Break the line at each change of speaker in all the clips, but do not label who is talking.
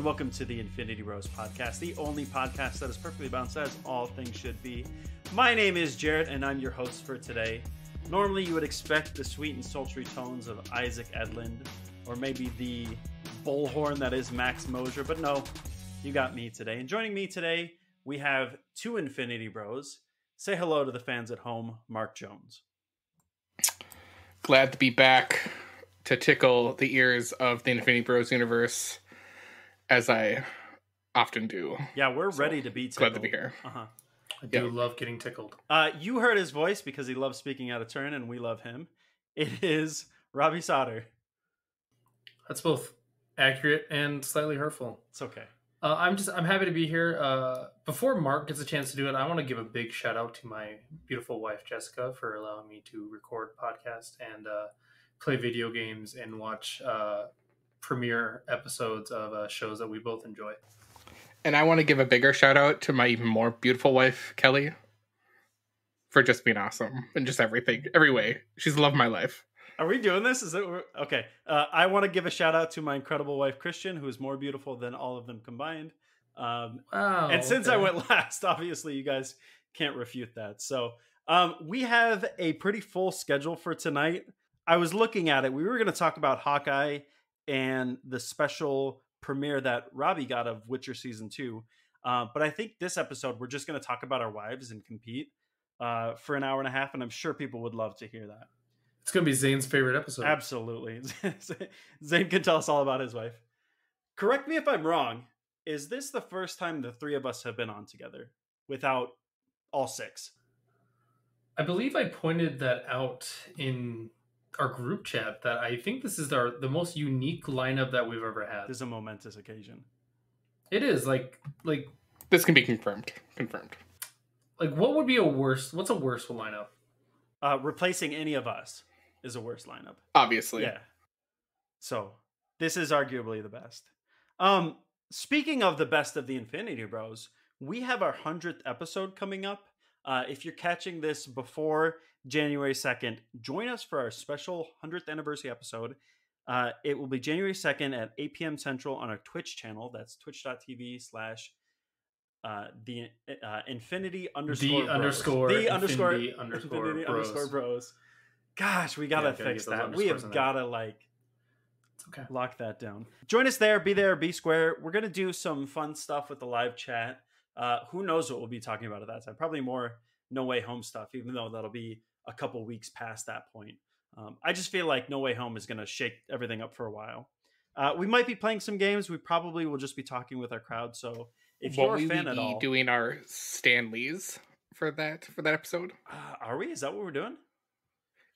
and welcome to the Infinity Bros podcast, the only podcast that is perfectly balanced as all things should be. My name is Jarret, and I'm your host for today. Normally, you would expect the sweet and sultry tones of Isaac Edlund, or maybe the bullhorn that is Max Mosier, but no, you got me today. And joining me today, we have two Infinity Bros. Say hello to the fans at home, Mark Jones.
Glad to be back to tickle the ears of the Infinity Bros universe, as I often do.
Yeah, we're so, ready to be
tickled. Glad to be here.
Uh-huh.
I do yep. love getting tickled.
Uh, you heard his voice because he loves speaking out of turn, and we love him. It is Robbie Sauter.
That's both accurate and slightly hurtful.
It's okay.
Uh, I'm just I'm happy to be here. Uh, before Mark gets a chance to do it, I want to give a big shout out to my beautiful wife Jessica for allowing me to record podcast and uh, play video games and watch uh, premiere episodes of uh, shows that we both enjoy.
And I want to give a bigger shout out to my even more beautiful wife Kelly for just being awesome and just everything, every way. She's loved my life.
Are we doing this? Is it okay? Uh, I want to give a shout out to my incredible wife Christian, who is more beautiful than all of them combined. Um, wow, and since okay. I went last, obviously you guys can't refute that. So um, we have a pretty full schedule for tonight. I was looking at it. We were going to talk about Hawkeye and the special premiere that Robbie got of Witcher season two. Uh, but I think this episode we're just going to talk about our wives and compete uh, for an hour and a half, and I'm sure people would love to hear that.
It's gonna be Zane's favorite episode.
Absolutely. Zane can tell us all about his wife. Correct me if I'm wrong. Is this the first time the three of us have been on together without all six?
I believe I pointed that out in our group chat that I think this is our the most unique lineup that we've ever had.
This is a momentous occasion.
It is like like
this can be confirmed. Confirmed.
Like what would be a worse? What's a worse lineup?
Uh, replacing any of us is a worse lineup.
Obviously.
Yeah. So this is arguably the best. Um, speaking of the best of the Infinity Bros, we have our hundredth episode coming up. Uh, if you're catching this before January 2nd, join us for our special 100th anniversary episode. Uh, it will be January 2nd at 8 p.m. Central on our Twitch channel. That's twitch.tv slash uh, the uh, infinity underscore
the bros. underscore
the underscore
underscore
infinity bros. underscore bros. Gosh, we gotta yeah, fix that. We have gotta like okay. lock that down. Join us there. Be there. Be square. We're gonna do some fun stuff with the live chat. Uh, who knows what we'll be talking about at that time? Probably more No Way Home stuff, even though that'll be a couple weeks past that point. Um, I just feel like No Way Home is gonna shake everything up for a while. Uh, we might be playing some games. We probably will just be talking with our crowd. So if
what
you're
a
fan at all,
doing our Stan Lees for that for that episode.
Uh, are we? Is that what we're doing?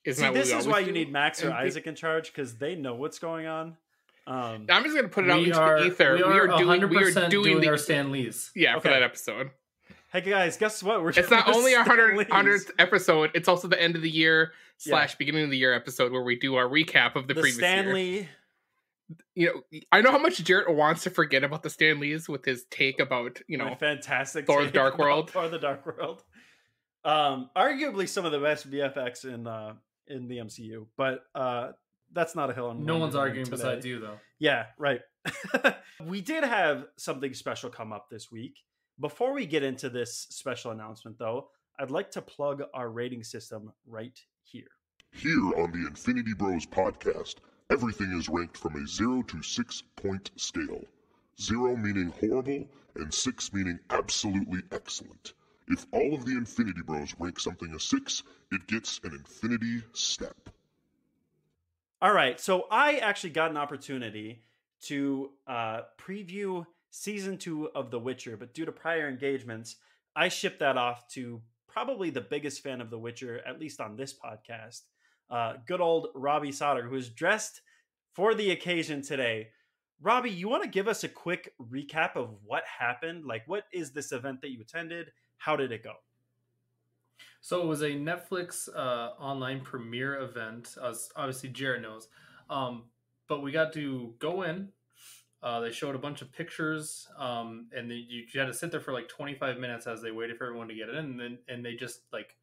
Isn't
See, this is why do? you need Max or Isaac in charge because they know what's going on.
Um, I'm just gonna put it out into the ether.
We are, we are doing, we are doing, doing the, our Stan Lees.
Yeah, okay. for that episode.
Hey guys, guess what?
We're it's not only our 100, 100th episode; it's also the end of the year slash yeah. beginning of the year episode where we do our recap of the,
the
previous
Stanley.
year. You know, I know how much Jarret wants to forget about the Stan Lees with his take about you know
My fantastic
Thor's Dark World,
Thor the Dark World. Um, arguably some of the best VFX in uh, in the MCU, but uh, that's not a hill I'm.
No one's arguing today. besides you, though.
Yeah, right. we did have something special come up this week. Before we get into this special announcement, though, I'd like to plug our rating system right here.
Here on the Infinity Bros podcast, everything is ranked from a 0 to 6 point scale. 0 meaning horrible, and 6 meaning absolutely excellent. If all of the Infinity Bros rank something a 6, it gets an Infinity Step.
All right, so I actually got an opportunity to uh, preview season two of The Witcher, but due to prior engagements, I shipped that off to probably the biggest fan of The Witcher, at least on this podcast, uh, good old Robbie Sauter, who is dressed for the occasion today. Robbie, you want to give us a quick recap of what happened? Like, what is this event that you attended? How did it go?
So it was a Netflix uh, online premiere event, as obviously Jarret knows. Um, but we got to go in. Uh, they showed a bunch of pictures, um, and then you, you, had to sit there for like 25 minutes as they waited for everyone to get in, and then and they just like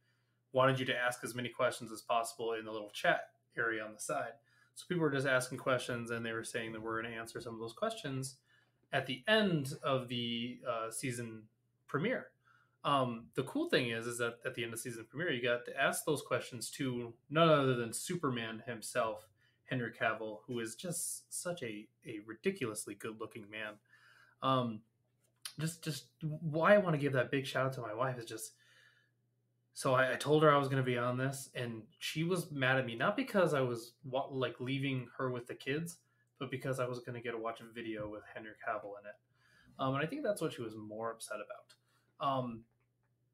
wanted you to ask as many questions as possible in the little chat area on the side. So people were just asking questions, and they were saying that we're going to answer some of those questions at the end of the uh, season premiere. Um, the cool thing is, is that at the end of season premiere, you got to ask those questions to none other than Superman himself, Henry Cavill, who is just such a, a ridiculously good looking man. Um, just just why I want to give that big shout out to my wife is just so I, I told her I was going to be on this, and she was mad at me not because I was like leaving her with the kids, but because I was going to get to watch a video with Henry Cavill in it. Um, and I think that's what she was more upset about. Um,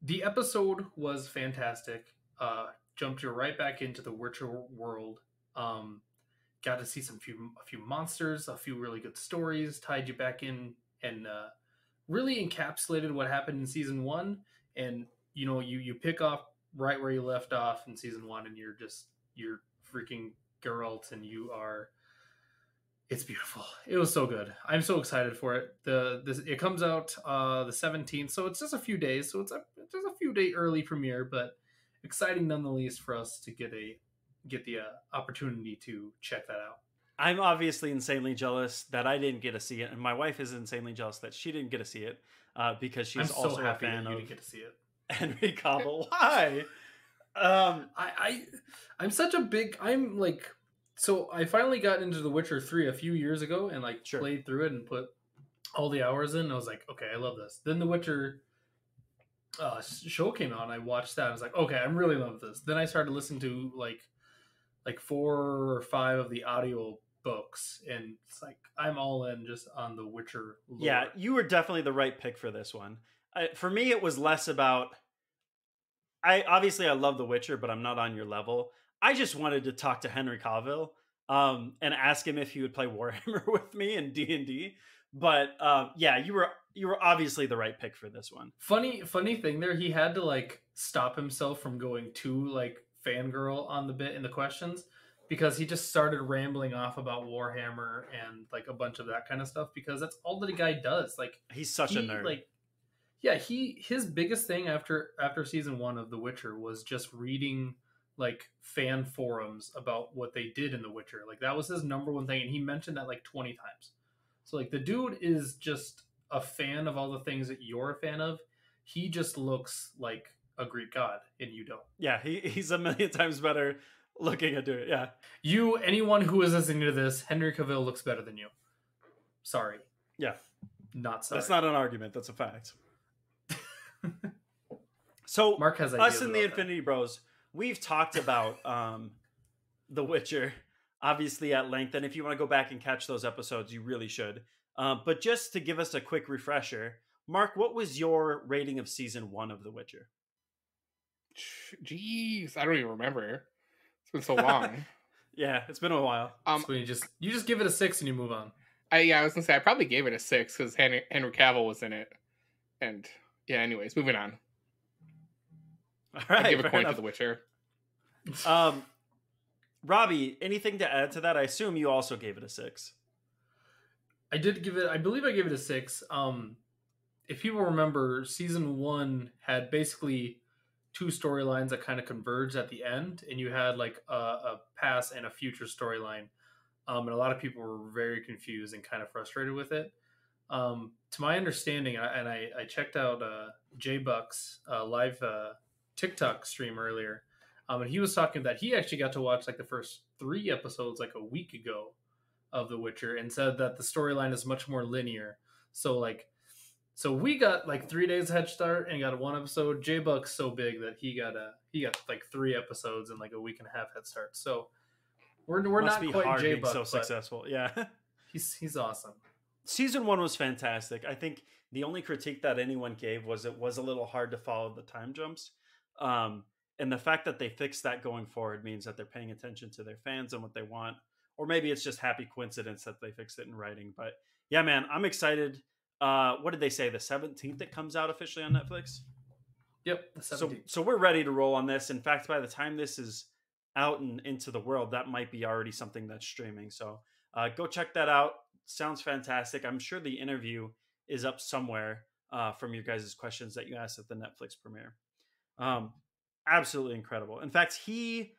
the episode was fantastic. Uh, jumped you right back into the Witcher world. Um, got to see some few a few monsters, a few really good stories, tied you back in, and uh, really encapsulated what happened in season one. And you know, you you pick off right where you left off in season one, and you're just you're freaking Geralt, and you are. It's beautiful. It was so good. I'm so excited for it. The this it comes out uh the 17th, so it's just a few days. So it's a just a few day early premiere, but exciting nonetheless for us to get a get the uh, opportunity to check that out.
I'm obviously insanely jealous that I didn't get to see it, and my wife is insanely jealous that she didn't get to see it uh, because she's so also a fan of.
get to see it.
Henry Cavill. Why? Um,
I, I, I'm such a big. I'm like, so I finally got into The Witcher Three a few years ago and like sure. played through it and put all the hours in. I was like, okay, I love this. Then The Witcher uh, show came out, and I watched that. I was like, okay, I'm really love this. Then I started listening to like, like four or five of the audio books, and it's like I'm all in just on The Witcher.
Lore. Yeah, you were definitely the right pick for this one for me, it was less about. I obviously I love The Witcher, but I'm not on your level. I just wanted to talk to Henry Cavill um, and ask him if he would play Warhammer with me in D and D. But uh, yeah, you were you were obviously the right pick for this one.
Funny funny thing there, he had to like stop himself from going too like fangirl on the bit in the questions because he just started rambling off about Warhammer and like a bunch of that kind of stuff because that's all that a guy does. Like
he's such
he,
a nerd.
Like yeah he his biggest thing after after season one of the witcher was just reading like fan forums about what they did in the witcher like that was his number one thing and he mentioned that like 20 times so like the dude is just a fan of all the things that you're a fan of he just looks like a greek god and you don't
yeah he, he's a million times better looking at it yeah
you anyone who is listening to this henry cavill looks better than you sorry
yeah
not sorry
that's not an argument that's a fact so Mark has us in the Infinity that. Bros. We've talked about um, The Witcher, obviously at length, and if you want to go back and catch those episodes, you really should. Um, but just to give us a quick refresher, Mark, what was your rating of season one of The Witcher?
Jeez, I don't even remember. It's been so long.
yeah, it's been a while.
Um, so you just you just give it a six and you move on.
I yeah, I was gonna say I probably gave it a six because Henry, Henry Cavill was in it, and yeah. Anyways, moving on.
All right. I
give a coin enough. to The Witcher.
Um, Robbie, anything to add to that? I assume you also gave it a six.
I did give it. I believe I gave it a six. Um, if people remember, season one had basically two storylines that kind of converged at the end, and you had like a, a past and a future storyline. Um, and a lot of people were very confused and kind of frustrated with it. Um, to my understanding, and I, I checked out uh, Jay Buck's uh, live uh, TikTok stream earlier, um, and he was talking that he actually got to watch like the first three episodes like a week ago of The Witcher, and said that the storyline is much more linear. So like, so we got like three days head start and got one episode. Jay Buck's so big that he got a he got like three episodes in like a week and a half head start. So we're we're Must not quite Jay Buck,
so successful. Yeah,
he's he's awesome
season one was fantastic. I think the only critique that anyone gave was it was a little hard to follow the time jumps. Um, and the fact that they fixed that going forward means that they're paying attention to their fans and what they want. Or maybe it's just happy coincidence that they fixed it in writing. But yeah, man, I'm excited. Uh, what did they say? The 17th it comes out officially on Netflix?
Yep.
So, so we're ready to roll on this. In fact, by the time this is out and into the world, that might be already something that's streaming. So uh, go check that out sounds fantastic. I'm sure the interview is up somewhere uh, from your guys' questions that you asked at the Netflix premiere. Um, absolutely incredible. In fact, he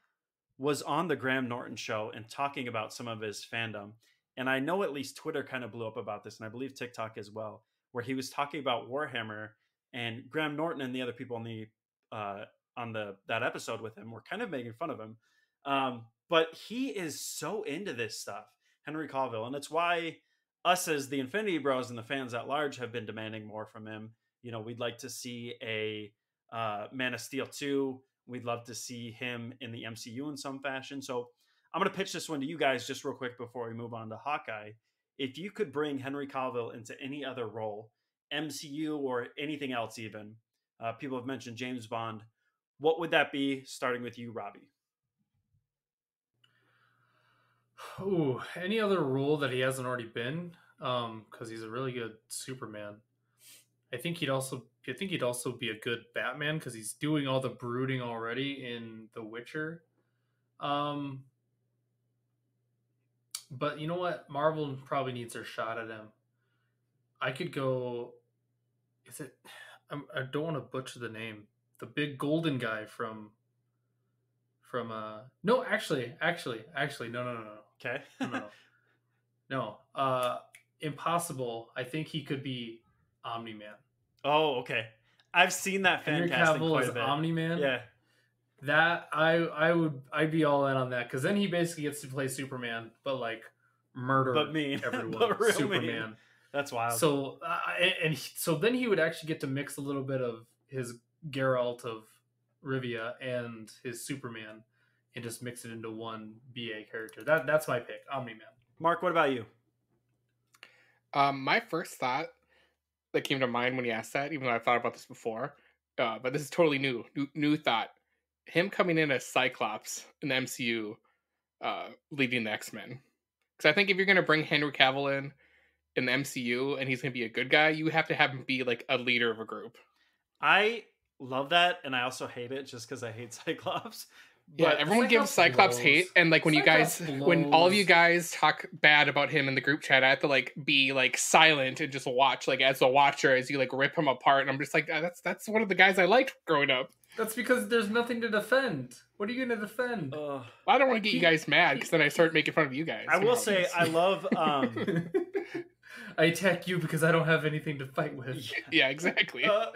was on the Graham Norton show and talking about some of his fandom. And I know at least Twitter kind of blew up about this, and I believe TikTok as well, where he was talking about Warhammer and Graham Norton and the other people on the uh, on the that episode with him were kind of making fun of him. Um, but he is so into this stuff, Henry Cavill, and it's why us as the Infinity Bros and the fans at large have been demanding more from him. You know, we'd like to see a uh, Man of Steel 2. We'd love to see him in the MCU in some fashion. So I'm going to pitch this one to you guys just real quick before we move on to Hawkeye. If you could bring Henry Cavill into any other role, MCU or anything else, even, uh, people have mentioned James Bond. What would that be? Starting with you, Robbie.
Ooh, any other role that he hasn't already been? Um, because he's a really good Superman. I think he'd also I think he'd also be a good Batman because he's doing all the brooding already in The Witcher. Um, but you know what? Marvel probably needs their shot at him. I could go. Is it? I'm, I do not want to butcher the name. The big golden guy from. From uh no actually actually actually no no no no
okay
no no, no. uh impossible I think he could be Omni Man
Oh, okay. I've seen that
Henry
fantastic
Cavill
quite a bit.
Omni Man.
Yeah,
that I I would I'd be all in on that because then he basically gets to play Superman, but like murder
but mean,
everyone.
but
Superman.
mean. That's wild.
So uh, and, and he- so then he would actually get to mix a little bit of his Geralt of Rivia and his Superman, and just mix it into one BA character. That that's my pick, Omni Man.
Mark, what about you?
Um, my first thought that came to mind when you asked that, even though I thought about this before, uh, but this is totally new, new, new thought. Him coming in as Cyclops in the MCU, uh, leading the X Men. Because I think if you're gonna bring Henry Cavill in in the MCU and he's gonna be a good guy, you have to have him be like a leader of a group.
I love that, and I also hate it just because I hate Cyclops.
Yeah,
But
everyone gives
Cyclops
Cyclops hate, and like when you guys,
Cyclops
when all of you guys talk bad about him in the group chat, I have to like be like silent and just watch, like as a watcher, as you like rip him apart, and I'm just like, "Ah, that's that's one of the guys I liked growing up.
That's because there's nothing to defend. What are you going to defend?
Ugh.
I don't want to get you guys mad because then I start making fun of you guys.
I
and
will
how-
say I love. Um,
I attack you because I don't have anything to fight with.
yeah, exactly.
uh,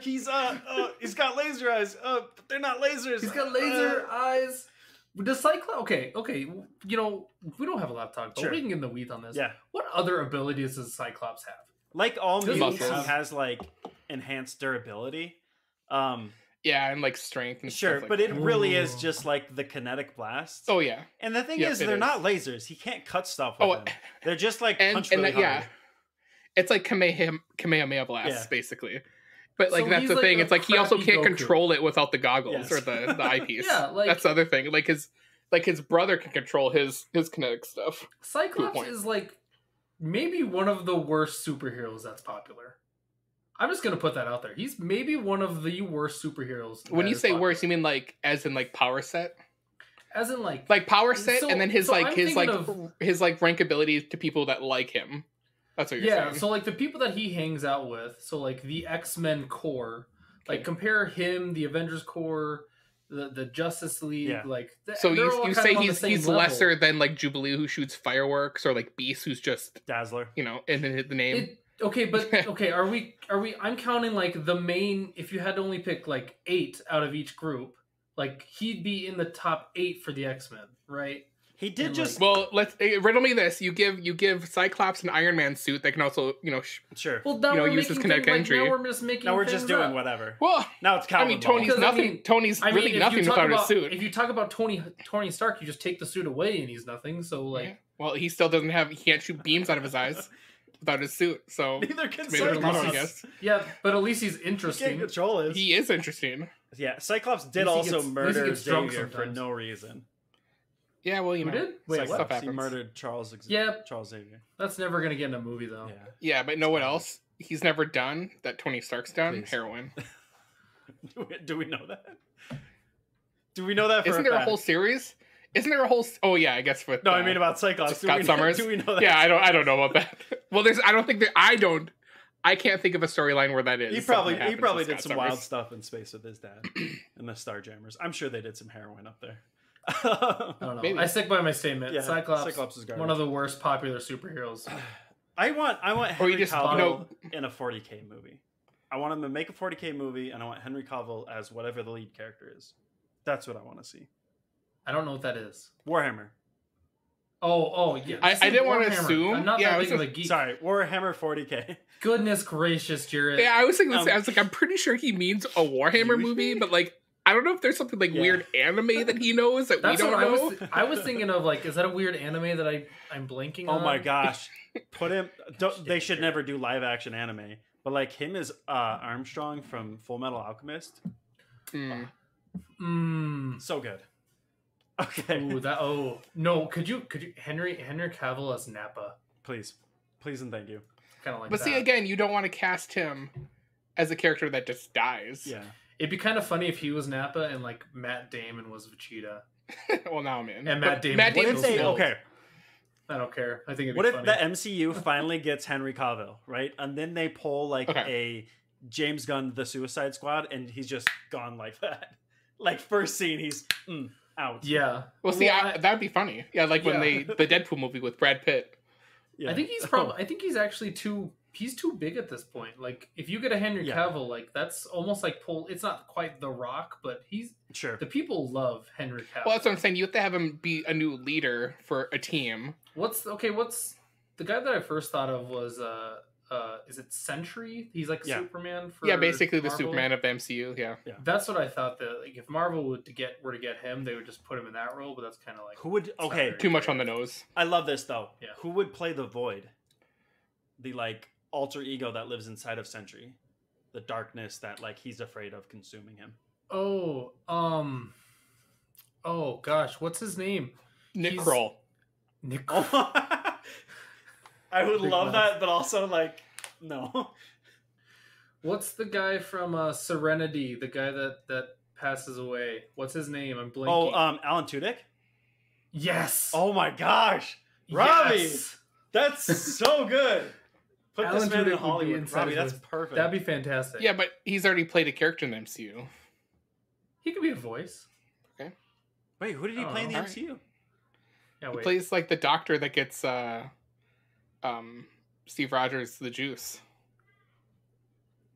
he's uh, uh, he's got laser eyes. Uh, but they're not lasers.
He's got laser
Uh,
eyes. The Cyclops. Okay, okay. You know we don't have a lot to talk about.
Sure.
We can get in the weeds on this.
yeah,
What other abilities does Cyclops have?
like all mutants, he has like enhanced durability. Um,
yeah, and like strength and
sure,
stuff like
but it
that.
really is just like the kinetic blasts.
Oh yeah.
and the thing
Yep,
is, they're
is.
not lasers. He can't cut stuff oh, with
Oh,
them. They're just like
and
punch
and
really
that, yeah,
hard.
it's like Kamehameha, Kamehameha blast
Yeah.
basically. But like
So
that's the
like
thing. It's like he also can't
Goku.
control it without the goggles
Yes.
or the the eyepiece.
Yeah, like
that's the other thing. Like his like his brother can control his his kinetic stuff.
Cyclops is like maybe one of the worst superheroes that's popular. I'm just gonna put that out there. He's maybe one of the worst superheroes.
When you say
popular.
worse, you mean like as in like power set,
as in like
like power set,
So-
and then his
so
like
I'm
his like
of-
his like rankability to people that like him. That's what you're
yeah.
saying. Yeah.
So like the people that he hangs out with, so like the X Men core, like compare him, the Avengers core, the the Justice League,
Yeah.
like th-
So you, you say
of on the
he's he's
level.
lesser than like Jubilee who shoots fireworks or like Beast who's just
Dazzler.
you know and then the name.
It, okay, but okay, are we are we? I'm counting like the main. If you had to only pick like eight out of each group, like he'd be in the top eight for the X Men, right?
He did
And,
just
well, let's eh, riddle me this: you give you give Cyclops an Iron Man suit that can also you know. Sh-
sure.
Well, now
You know,
we're
use his
making
kinetic
things,
entry.
Like, now we're just making.
now we're just doing
up.
whatever.
well,
Now it's
I mean Tony's
Because, I
nothing.
mean-
Tony's
I mean,
really nothing without
about,
his suit.
If you talk about Tony Tony Stark, you just take the suit away and he's nothing. So like,
Yeah. Well, he still doesn't have. He can't shoot beams out of his eyes without his suit. So
Neither can
tomato, tomato, I guess
yeah, but at least he's
He can't
interesting.
control it.
he is interesting.
Yeah, Cyclops did
At least he
also
gets- at least he
murder Xavier for no reason.
Yeah, well, you know.
did? Wait,
Cyclops,
what?
Stuff
he
happens.
murdered Charles. Xavier.
Yeah,
Charles Xavier.
that's never gonna get in a movie though.
Yeah.
Yeah, but know what else? He's never done that. Tony Stark's done
Please.
heroin.
Do we, do we know that? Do we know that for
Isn't
a
there a whole series? Isn't there a whole? Oh yeah, I guess with.
No, I
uh,
mean about Cyclops. Do
Scott
we,
Summers?
Do we know that?
Yeah, I don't. I don't know about that. Well, there's. I don't think that. I don't. I can't think of a storyline where that is.
He probably he probably did
Scott
some wild stuff in space with his dad and the Starjammers. I'm sure they did some heroin up there.
I don't know. Maybe. I stick by my statement. Yeah, Cyclops, Cyclops is one of the worst popular superheroes.
I want I want Henry just, Cavill you know, in a 40k movie. I want him to make a 40k movie, and I want Henry Cavill as whatever the lead character is. That's what I want to see.
I don't know what that is.
Warhammer.
Oh, oh, yeah.
I, I didn't want to assume.
I'm not
yeah,
that big of a geek.
Sorry, Warhammer 40k.
Goodness gracious, Jarret.
Yeah, I was thinking. Um, I was like, I'm pretty sure he means a Warhammer movie, but like, I don't know if there's something like yeah. weird anime that he knows that That's we don't know.
I was, I was, thinking of like, is that a weird anime that I I'm blanking
oh
on?
my gosh, put him. they should never do live action anime, but like him is uh, Armstrong from Full Metal Alchemist.
Mm. Mm.
So good.
Okay. Ooh, that. Oh no! Could you? Could you? Henry Henry Cavill as Nappa.
Please, please, and thank you.
Kind of like.
But
that.
see, again, you don't want to cast him as a character that just dies.
Yeah.
It'd be kind of funny if he was Nappa and like Matt Damon was Vegeta.
well, now I'm in.
And Matt Damon.
Matt Damon. They, okay.
I don't care. I think. It'd
what if
funny.
the MCU finally gets Henry Cavill right, and then they pull like okay. a James Gunn the Suicide Squad, and he's just gone like that. Like first scene, he's. Mm out.
Yeah.
Well, see, well, I, that'd be funny. Yeah, like when yeah. they the Deadpool movie with Brad Pitt.
Yeah. I think he's probably. I think he's actually too. He's too big at this point. Like, if you get a Henry yeah. Cavill, like that's almost like pull. It's not quite The Rock, but he's
sure.
The people love Henry Cavill.
Well, that's what I'm saying. You have to have him be a new leader for a team.
What's okay? What's the guy that I first thought of was uh uh, is it Sentry? He's like yeah. Superman for
yeah, basically Marvel. the Superman of the MCU. Yeah,
yeah.
That's what I thought. That like if Marvel would to get were to get him, they would just put him in that role. But that's kind of like
who would okay
too much on the nose.
I love this though.
Yeah.
Who would play the Void? The like alter ego that lives inside of Sentry, the darkness that like he's afraid of consuming him.
Oh, um, oh gosh, what's his name?
Nick he's... Kroll.
Nick. Kroll.
I would love mouth. that, but also like no.
What's the guy from uh, Serenity? The guy that that passes away. What's his name? I'm blanking.
Oh, um, Alan Tudyk.
Yes.
Oh my gosh, Robbie, yes. that's so good. Put Alan this man Tudyk in Hollywood, Robbie. That's perfect.
That'd be fantastic.
Yeah, but he's already played a character in the MCU.
He could be a voice.
Okay.
Wait, who did he play in the All MCU?
Yeah, wait. He plays like the doctor that gets uh um, Steve Rogers the Juice.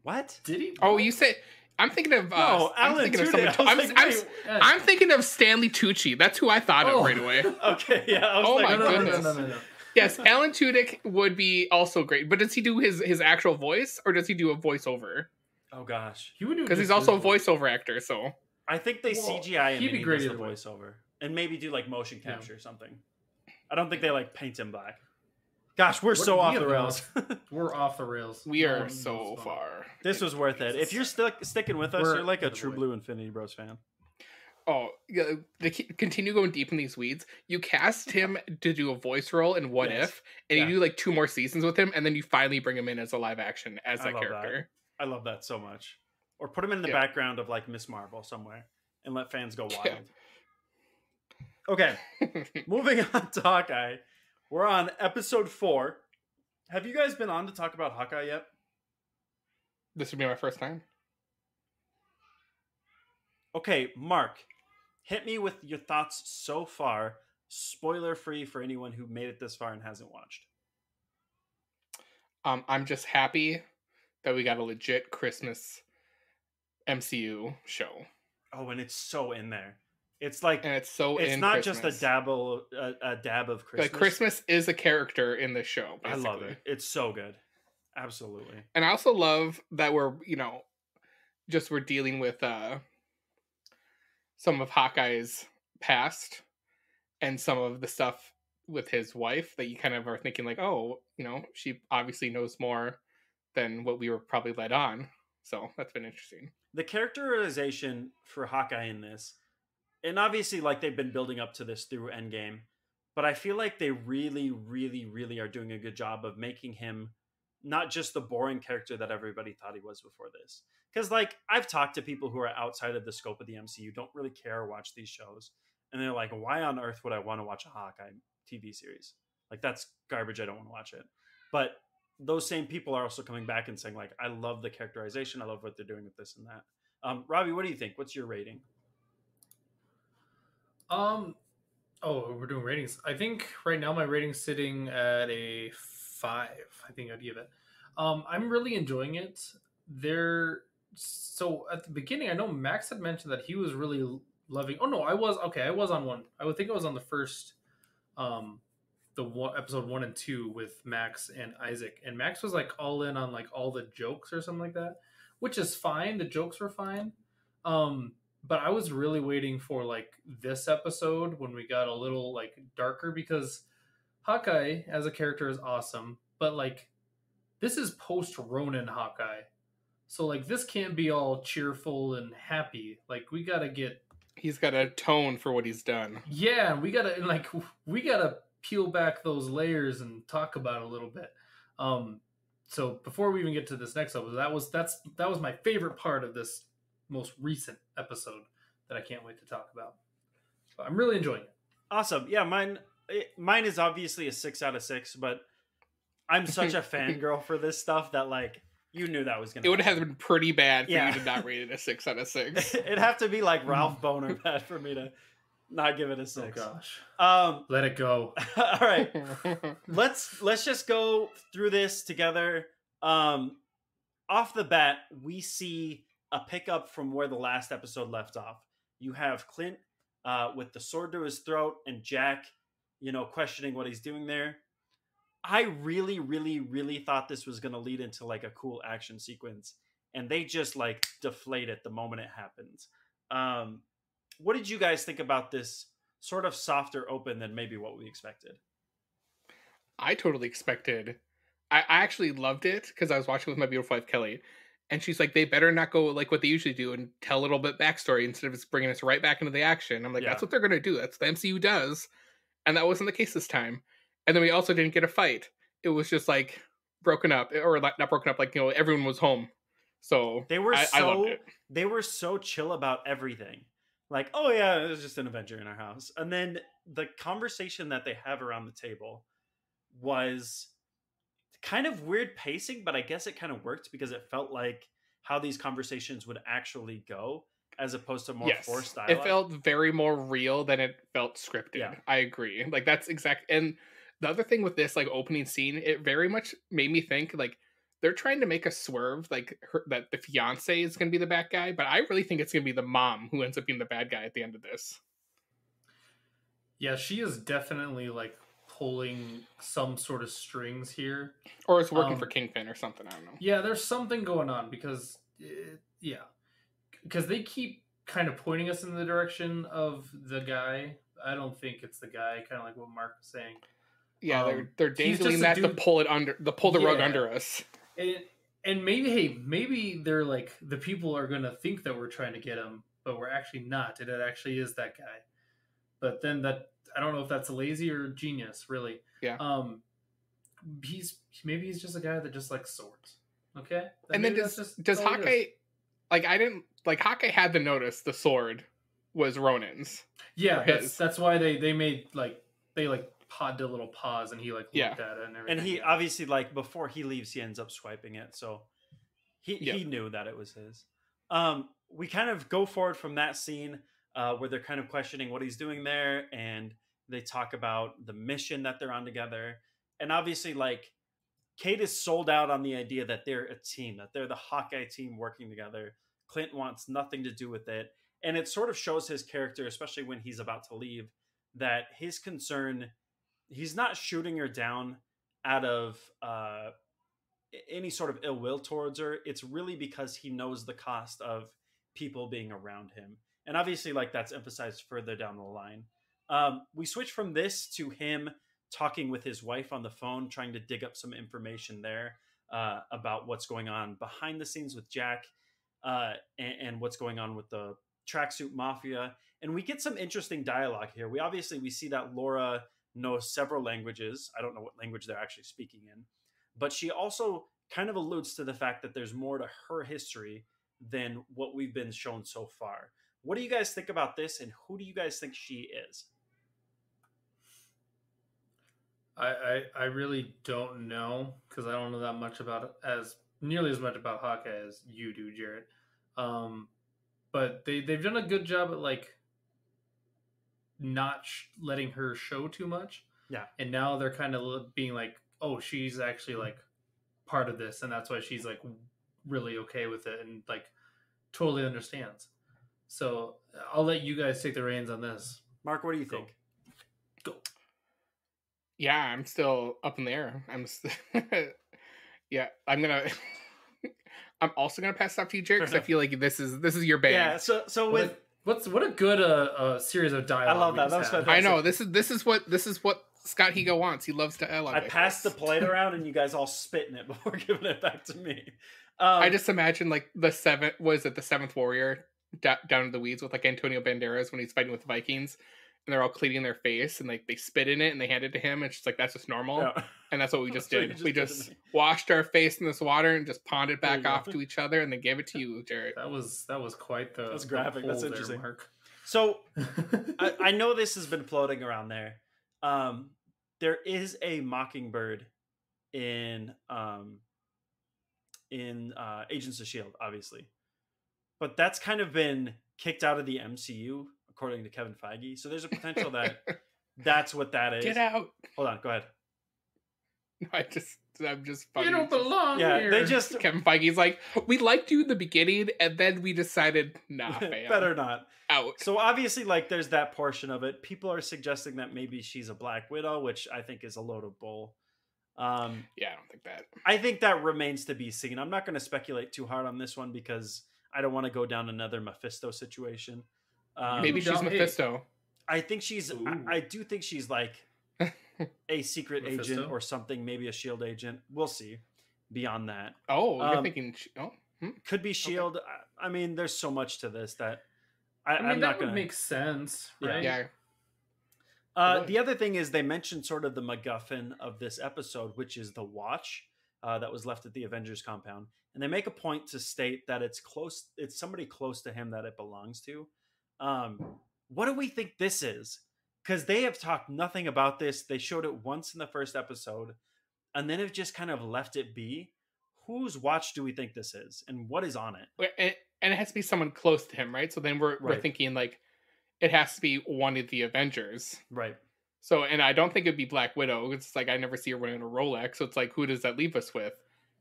What
did he?
Oh, you say I'm thinking of. Uh,
no,
I'm
Alan
thinking
Tudyk.
of someone. I'm, like, I'm, I'm, I'm, thinking of Stanley Tucci. That's who I thought oh. of right away.
okay, yeah.
oh
like,
my
no,
goodness. No, no, yes, Alan Tudyk would be also great, but does he do his his actual voice or does he do a voiceover?
Oh gosh,
he would do
because he's also a voiceover actor. So
I think they well, CGI him. He'd be great as a voiceover, and maybe do like motion capture yeah. or something. I don't think they like paint him black. Gosh, we're what, so off the rails.
we're off the rails.
We are so far.
This was worth it. If you're still sticking with us, we're you're like a true blue Infinity Bros fan.
Oh, yeah, to continue going deep in these weeds, you cast him to do a voice role in What yes. If, and yeah. you do like two more seasons with him, and then you finally bring him in as a live action as that character.
That. I love that so much. Or put him in the yeah. background of like Miss Marvel somewhere, and let fans go wild. Yeah. Okay, moving on to Hawkeye. We're on episode four. Have you guys been on to talk about Hawkeye yet?
This would be my first time.
Okay, Mark, hit me with your thoughts so far, spoiler free for anyone who made it this far and hasn't watched.
Um, I'm just happy that we got a legit Christmas MCU show.
Oh, and it's so in there. It's like
and it's so
it's not Christmas. just a dabble a, a, dab of Christmas.
Like Christmas is a character in the show. Basically.
I love it. It's so good. Absolutely.
And I also love that we're, you know, just we're dealing with uh some of Hawkeye's past and some of the stuff with his wife that you kind of are thinking like, oh, you know, she obviously knows more than what we were probably led on. So that's been interesting.
The characterization for Hawkeye in this and obviously like they've been building up to this through Endgame, but I feel like they really, really, really are doing a good job of making him not just the boring character that everybody thought he was before this. Because like I've talked to people who are outside of the scope of the MCU, don't really care or watch these shows, and they're like, "Why on earth would I want to watch a Hawkeye TV series? Like that's garbage. I don't want to watch it." But those same people are also coming back and saying like, "I love the characterization. I love what they're doing with this and that." Um, Robbie, what do you think? What's your rating?
Um, oh, we're doing ratings. I think right now my rating's sitting at a five. I think I'd give it. Um, I'm really enjoying it. There, so at the beginning, I know Max had mentioned that he was really loving. Oh no, I was okay. I was on one. I would think I was on the first, um, the one episode one and two with Max and Isaac, and Max was like all in on like all the jokes or something like that, which is fine. The jokes were fine. Um, but I was really waiting for like this episode when we got a little like darker because Hawkeye as a character is awesome, but like this is post Ronin Hawkeye. So like this can't be all cheerful and happy. Like we got to get
he's got a tone for what he's done.
Yeah, we got to like we got to peel back those layers and talk about it a little bit. Um so before we even get to this next episode, that was that's that was my favorite part of this most recent episode that I can't wait to talk about. So I'm really enjoying it.
Awesome. Yeah, mine it, mine is obviously a 6 out of 6, but I'm such a fangirl for this stuff that like you knew that was gonna.
It would have been pretty bad for yeah. you to not rate it a six out of six.
It'd have to be like Ralph Boner bad for me to not give it a six.
Oh gosh.
Um,
let it go.
all right, let's let's just go through this together. Um, off the bat, we see a pickup from where the last episode left off. You have Clint uh, with the sword to his throat, and Jack, you know, questioning what he's doing there. I really, really, really thought this was going to lead into like a cool action sequence, and they just like deflate it the moment it happens. Um, what did you guys think about this sort of softer open than maybe what we expected?
I totally expected. I, I actually loved it because I was watching with my beautiful wife Kelly, and she's like, they better not go like what they usually do and tell a little bit backstory instead of just bringing us right back into the action. I'm like, yeah. that's what they're gonna do. That's the MCU does, and that wasn't the case this time. And then we also didn't get a fight. It was just like broken up, eh, or not broken up. Like you know, everyone was home. So
they were I, so I they were so chill about everything. Like, oh yeah, it was just an Avenger in our house. And then the conversation that they have around the table was kind of weird pacing, but I guess it kind of worked because it felt like how these conversations would actually go as opposed to more yes. forced dialogue.
It felt very more real than it felt scripted. Yeah. I agree. Like that's exact and the other thing with this like opening scene, it very much made me think like they're trying to make a swerve like her, that the fiance is going to be the bad guy, but I really think it's going to be the mom who ends up being the bad guy at the end of this.
Yeah, she is definitely like pulling some sort of strings here,
or it's working um, for Kingpin or something. I don't know.
Yeah, there's something going on because, it, yeah, because they keep kind of pointing us in the direction of the guy. I don't think it's the guy. Kind of like what Mark was saying.
Yeah, um, they're they're dangling that to pull it under, the pull the yeah. rug under us.
And and maybe hey, maybe they're like the people are gonna think that we're trying to get him, but we're actually not. And it actually is that guy. But then that I don't know if that's lazy or genius, really.
Yeah.
Um, he's maybe he's just a guy that just likes swords. Okay.
and then does just, does Hawkeye like I didn't like Hawkeye had to notice the sword was Ronin's.
Yeah, that's that's why they they made like they like pod did a little pause and he like looked
yeah.
at it and everything.
And he obviously like before he leaves, he ends up swiping it, so he he knew that it was his. Um, we kind of go forward from that scene uh, where they're kind of questioning what he's doing there, and they talk about the mission that they're on together, and obviously like Kate is sold out on the idea that they're a team, that they're the Hawkeye team working together. Clint wants nothing to do with it. And it sort of shows his character, especially when he's about to leave, that his concern he's not shooting her down out of uh, any sort of ill will towards her. It's really because he knows the cost of people being around him, and obviously, like that's emphasized further down the line. Um, we switch from this to him talking with his wife on the phone, trying to dig up some information there uh, about what's going on behind the scenes with Jack uh, and, and what's going on with the tracksuit mafia. And we get some interesting dialogue here. We obviously we see that Laura knows several languages. I don't know what language they're actually speaking in, but she also kind of alludes to the fact that there's more to her history than what we've been shown so far. What do you guys think about this, and who do you guys think she is?
I I, I really don't know because I don't know that much about as nearly as much about Hawkeye as you do, Jarret. Um, but they they've done a good job at like not sh- letting her show too much.
Yeah.
And now they're kind of being like, oh, she's actually like part of this, and that's why she's like really okay with it and like totally understands. So I'll let you guys take the reins on this.
Mark, what do you
Go.
think?
Go.
Yeah, I'm still up in the air. I'm. St- yeah, I'm gonna. I'm also gonna pass it off to you, Jarret, because I feel like this is this is your band.
Yeah. So so with
What, what's what a good uh, uh series of dialogue.
I
love
that. That was fantastic.
I know this is this is what this is what Scott Higo wants. He loves dialogue.
I
like
passed the plate around and you guys all spit in it before giving it back to me. Um,
I just imagine like the seventh was it the seventh warrior da- down in the weeds with like Antonio Banderas when he's fighting with the Vikings, and they're all cleaning their face and like they spit in it and they hand it to him and it's just like that's just normal.
yeah.
And that's what we just
That's what you
did.
just
we just washed our face in this water and just pawned it back
you go.
off to each other and then gave it to you, Jarret.
That was that was quite the.
That's
the
graphic. That's
pull there,
interesting.
Mark.
So I, I know this has been floating around there. Um, there is a mockingbird in um, in uh, Agents of Shield, obviously, but that's kind of been kicked out of the MCU according to Kevin Feige. So there's a potential that that's what that is.
Get out!
Hold on, go ahead.
I just, I'm just.
you
funny.
don't belong
Yeah,
here.
they just
Kevin Feige's like, we liked you in the beginning, and then we decided, nah, fam,
better not.
out.
So obviously, like, there's that portion of it. People are suggesting that maybe she's a Black Widow, which I think is a load of bull. Um,
Yeah, I don't think that.
I think that remains to be seen. I'm not going to speculate too hard on this one because I don't want to go down another Mephisto situation. Um,
Maybe she's Mephisto.
I think she's. I, I do think she's like a secret agent or something. Maybe a Shield agent. We'll see. Beyond that,
Oh, you're
Um,
thinking? Oh, hmm?
could be Shield. I, I mean, there's so much to this that I,
I mean,
I'm
that
not
would
going to
make sense,
Yeah.
right?
yeah.
Uh, the other thing is they mentioned sort of the MacGuffin of this episode, which is the watch uh, that was left at the Avengers compound, and they make a point to state that it's close, it's somebody close to him that it belongs to. Um, what do we think this is? Because they have talked nothing about this. They showed it once in the first episode, and then have just kind of left it be. Whose watch do we think this is, and what is on it?
And, and it has to be someone close to him, right? So then we're we're thinking like, it has to be one of the Avengers.
Right.
So, and I don't think it'd be Black Widow. It's like I never see her wearing a Rolex. So it's like, who does that leave us with?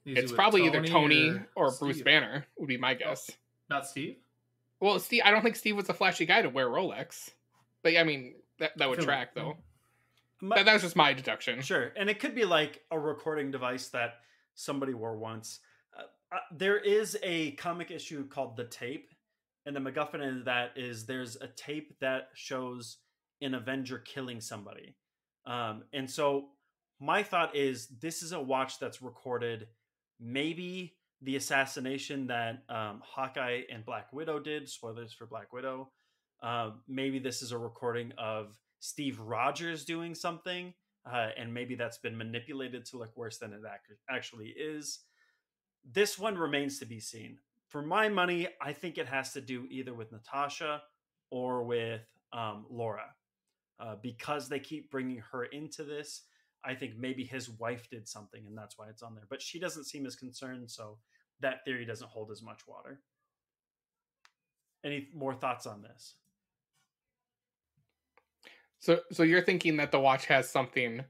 Is he
it's
with
probably either Tony or, Bruce Banner. Would be my guess.
Not Steve.
Well, Steve, I don't think Steve was a flashy guy to wear Rolex. But I mean, that that would
feel
track
like-
though.
My-
That, that was just my deduction.
Sure, and it could be like a recording device that somebody wore once. Uh, uh, there is a comic issue called The Tape, and the MacGuffin in that is there's a tape that shows an Avenger killing somebody. Um, and so my thought is this is a watch that's recorded maybe the assassination that um, Hawkeye and Black Widow did. Spoilers for Black Widow. Um, maybe this is a recording of Steve Rogers doing something, uh, and maybe that's been manipulated to look worse than it ac- actually is. This one remains to be seen. For my money, I think it has to do either with Natasha or with um, Laura. Uh, because they keep bringing her into this, I think maybe his wife did something and that's why it's on there. But she doesn't seem as concerned, so that theory doesn't hold as much water. Any more thoughts on this?
So, so you're thinking that the watch has something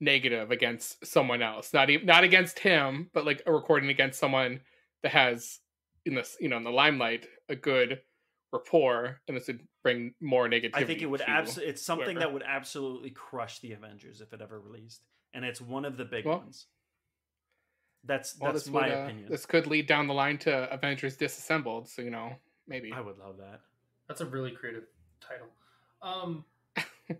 negative against someone else, not even not against him, but like a recording against someone that has in this, you know, in the limelight, a good rapport, and this would bring more negativity.
I think it would absolutely. It's something
whoever.
that would absolutely crush the Avengers if it ever released, and it's one of the big
Well-
ones. That's
Well,
that's
this
my
would, uh,
opinion.
This could lead down the line to Avengers Disassembled. So you know, maybe.
I would love that.
That's a really creative title. Um,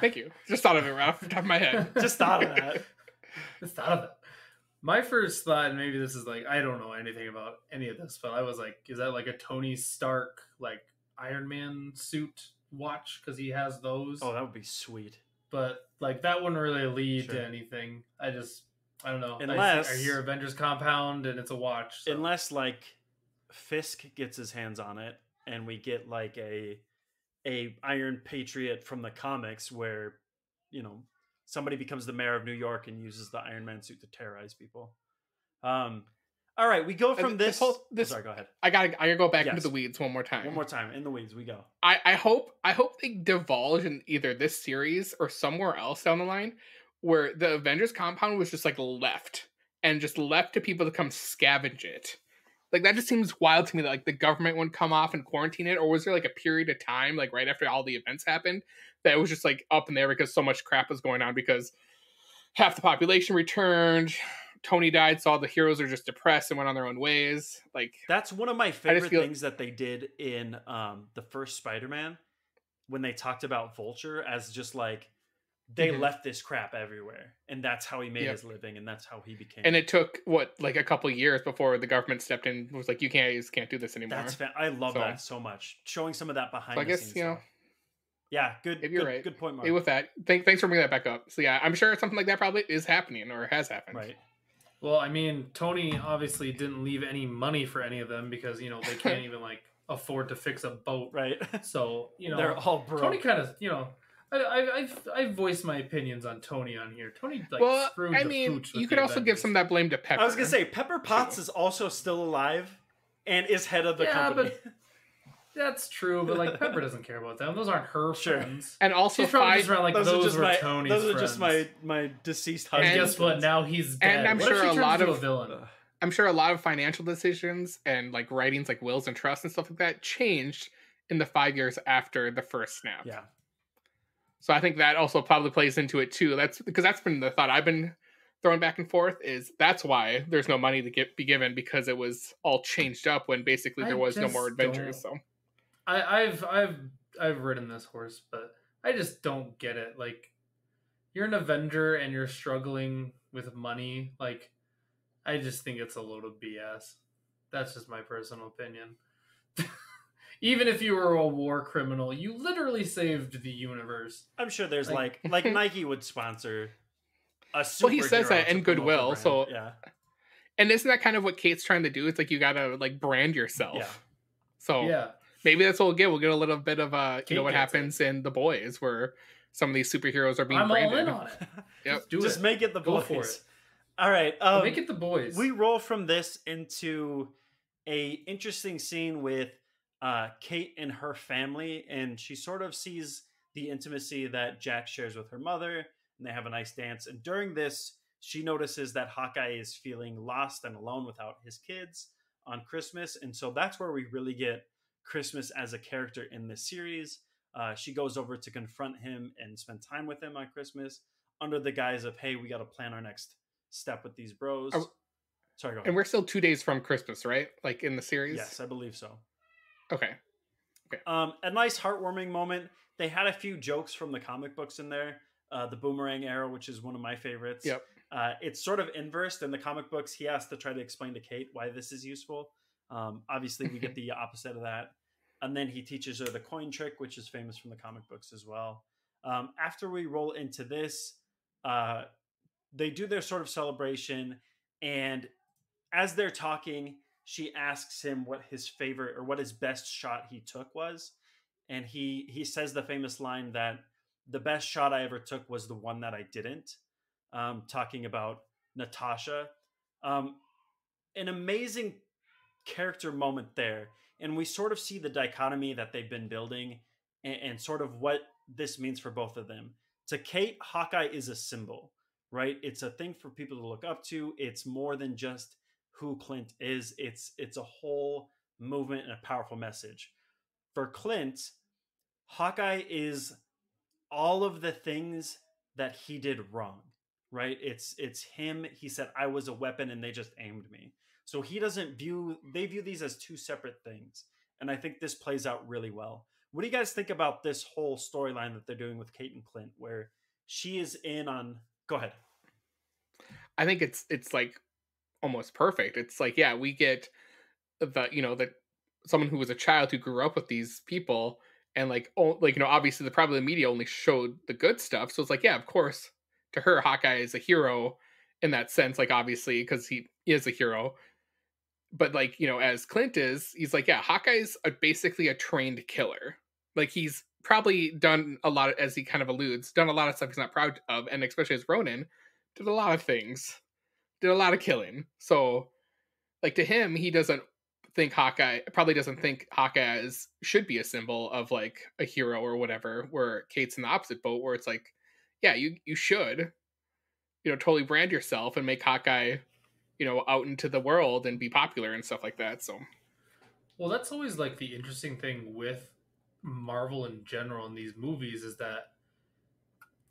Thank you. Just thought of it right off the top of my head.
Just thought of that.
Just thought of it. My first thought, and maybe this is like I don't know anything about any of this, but I was like, is that like a Tony Stark like Iron Man suit watch because he has those?
Oh, that would be sweet.
but like that wouldn't really lead
Sure.
to anything. I just I don't know.
Unless-
I, hear Avengers Compound and it's a watch. so-
Unless like Fisk gets his hands on it, and we get like a a Iron Patriot from the comics, where you know somebody becomes the mayor of New York and uses the Iron Man suit to terrorize people. Um, All right, we go from this. this, whole, oh, this oh, sorry, go ahead.
I gotta, I gotta go back yes. into the weeds one more time.
One more time in the weeds. We go.
I, I hope, I hope they divulge in either this series or somewhere else down the line, where the Avengers compound was just like left and just left to people to come scavenge it. Like that just seems wild to me that like the government wouldn't come off and quarantine it, or was there like a period of time, like right after all the events happened, that it was just like up in there because so much crap was going on because half the population returned, Tony died, so all the heroes are just depressed and went on their own ways. Like
that's one of my favorite things that they did in um, the first Spider-Man when they talked about Vulture as just like they mm-hmm. left this crap everywhere and that's how he made yep. his living and that's how he became
and it took what like a couple years before the government stepped in was like you can't you can't do this anymore
that's fa- i love so, that so much showing some of that behind so i guess you know stuff. yeah good if you're good, right good point Mark.
with that Thank, thanks for bringing that back up so yeah i'm sure something like that probably is happening or has happened
right
well i mean tony obviously didn't leave any money for any of them because you know they can't even like afford to fix a boat
right
so you know
they're all broke.
tony kind of you know I, I've I've voiced my opinions on Tony on here. Tony like well, I mean,
you could also give some of that blame to Pepper.
I was gonna say Pepper Potts is also still alive and is head of the yeah, company.
But that's true, but like Pepper doesn't care about them. Those aren't her sure. friends.
And also, She's probably
just around like those, those were my, Tony's
Those
are
just my my deceased
husband. And guess what? Now he's dead. And I'm what sure a lot of a villain.
I'm sure a lot of financial decisions and like writings, like wills and trusts and stuff like that, changed in the five years after the first snap.
Yeah.
So I think that also probably plays into it too. That's because that's been the thought I've been throwing back and forth is that's why there's no money to get be given because it was all changed up when basically there was no more adventures. Don't... So
I, I've I've I've ridden this horse, but I just don't get it. Like you're an Avenger and you're struggling with money. Like I just think it's a load of BS. That's just my personal opinion. Even if you were a war criminal, you literally saved the universe.
I'm sure there's like like, like Nike would sponsor
a Well, he says that in goodwill, so
yeah.
And isn't that kind of what Kate's trying to do? It's like you gotta like brand yourself. Yeah. So
yeah,
maybe that's what we'll get. We'll get a little bit of uh, Kate you know, what happens it. in the boys where some of these superheroes are being
I'm
branded.
all in on it.
yep. Just, Just it. make it the boys. Go for it. All right. Um,
make it the boys.
We roll from this into a interesting scene with uh, Kate and her family, and she sort of sees the intimacy that Jack shares with her mother, and they have a nice dance. And during this, she notices that Hawkeye is feeling lost and alone without his kids on Christmas, and so that's where we really get Christmas as a character in this series. Uh, she goes over to confront him and spend time with him on Christmas under the guise of, "Hey, we got to plan our next step with these bros." Are, Sorry,
And we're still two days from Christmas, right? Like in the series.
Yes, I believe so.
Okay.
Okay. Um, a nice heartwarming moment. They had a few jokes from the comic books in there. Uh, the boomerang arrow, which is one of my favorites.
Yep.
Uh, it's sort of inversed in the comic books. He has to try to explain to Kate why this is useful. Um, obviously, we get the opposite of that. And then he teaches her the coin trick, which is famous from the comic books as well. Um, after we roll into this, uh, they do their sort of celebration. And as they're talking, she asks him what his favorite or what his best shot he took was. And he he says the famous line that the best shot i ever took was the one that i didn't um, talking about natasha. Um, an amazing character moment there. And we sort of see the dichotomy that they've been building and, and sort of what this means for both of them. To kate hawkeye is a symbol right? It's a thing for people to look up to. It's more than just who Clint is. It's it's a whole movement and a powerful message. For Clint, Hawkeye is all of the things that he did wrong, right? It's it's him. He said I was a weapon and they just aimed me. So he doesn't view they view these as two separate things. And I think this plays out really well. What do you guys think about this whole storyline that they're doing with Kate and Clint where she is in on go ahead.
I think it's it's like almost perfect. It's like, yeah, we get the you know that someone who was a child who grew up with these people and like oh, like you know obviously the probably the media only showed the good stuff. So it's like yeah of course to her hawkeye is a hero in that sense like obviously because he is a hero. But like you know as clint is he's like yeah hawkeye's a, basically a trained killer. Like he's probably done a lot of, as he kind of alludes done a lot of stuff he's not proud of and especially as ronin did a lot of things did a lot of killing. So like to him, he doesn't think Hawkeye probably doesn't think Hawkeye is should be a symbol of like a hero or whatever. Where Kate's in the opposite boat, where it's like, yeah, you you should, you know, totally brand yourself and make Hawkeye, you know, out into the world and be popular and stuff like that. So,
well, that's always like the interesting thing with Marvel in general in these movies is that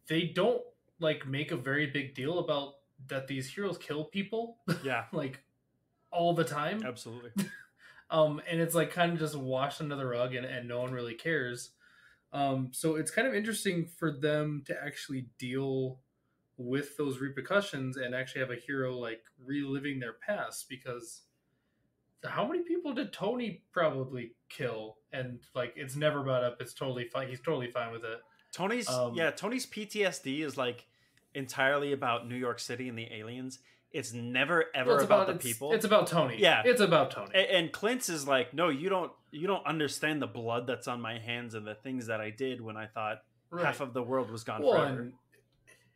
they don't like make a very big deal about that these heroes kill people.
Yeah.
like all the time.
Absolutely.
um, and it's like kind of just washed under the rug and, and no one really cares. Um, so it's kind of interesting for them to actually deal with those repercussions and actually have a hero like reliving their past because how many people did Tony probably kill? And like it's never brought up. It's totally fine. He's totally fine with it.
Tony's um, yeah, Tony's PTSD is like entirely about New York City and the aliens. It's never ever well, it's about, about, the people.
It's about Tony.
Yeah,
it's about Tony.
And, and Clint's is like, no, you don't, you don't understand the blood that's on my hands and the things that I did when I thought right. half of the world was gone well, forever.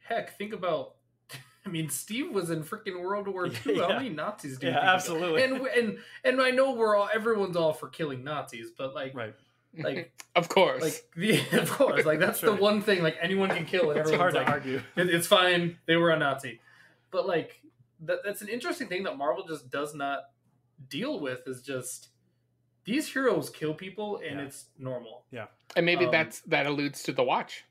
heck, think about. I mean, Steve was in freaking World War II. Yeah. How many Nazis do you
yeah, absolutely.
And and and I know we're all everyone's all for killing Nazis, but like,
right
like
of course.
like the of course. Like that's sure. the one thing like anyone can kill and
it's hard
like,
to argue.
It, it's fine. They were a nazi. But like that, that's an interesting thing that marvel just does not deal with is just these heroes kill people and yeah. it's normal.
Yeah.
And maybe um, that's that alludes to the watch.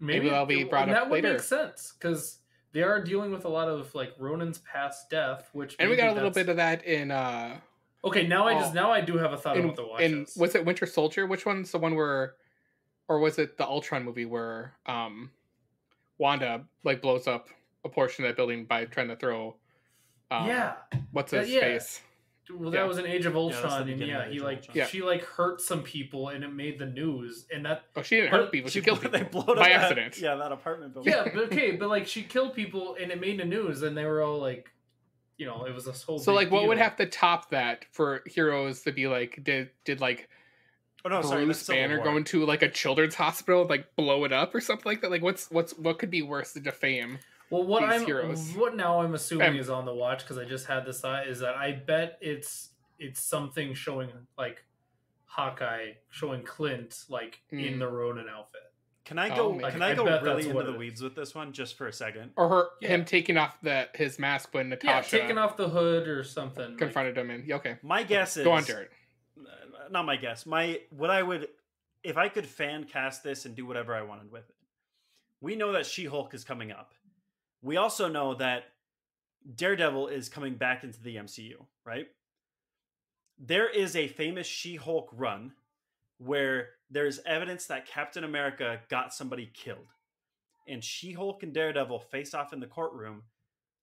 Maybe, maybe that'll be brought
up
that would
make sense because they are dealing with a lot of like Ronin's past death, which
and we got a little bit of that in uh
Okay, now I just oh. now I do have a thought
in,
about the watches.
And was it Winter Soldier? Which one's the one where, or was it the Ultron movie where um, Wanda like blows up a portion of that building by trying to throw,
um, yeah,
what's his uh, yeah. face?
Well, that yeah. was an Age of Ultron, yeah, and yeah, he like yeah. she like hurt some people, and it made the news, and that
oh she didn't hurt people, she, she killed people they blowed by accident.
Yeah, that apartment building.
Yeah, but okay, but like she killed people, and it made the news, and they were all like, you know, it was this whole.
So like, what would have to top that for heroes to be like? Did did like?
Oh no, sorry,
Bruce Banner go into like a children's hospital, like blow it up or something like that? Like, what's what's what could be worse to defame?
Well, what I'm heroes? what now I'm assuming um, is on the watch because I just had this thought is that I bet it's it's something showing like Hawkeye showing Clint like mm. in the Ronin outfit.
Can I go? Oh, can I, I go really into the weeds with this one just for a second?
Or her, yeah. him taking off that his mask when Natasha
yeah, taking off the hood or something
confronted like, him. In okay,
my guess is
go on, Jarret.
Not my guess. My what I would if I could fan cast this and do whatever I wanted with it. We know that She Hulk is coming up. We also know that Daredevil is coming back into the MCU, right? There is a famous She Hulk run where there's evidence that Captain America got somebody killed. And She Hulk and Daredevil face off in the courtroom.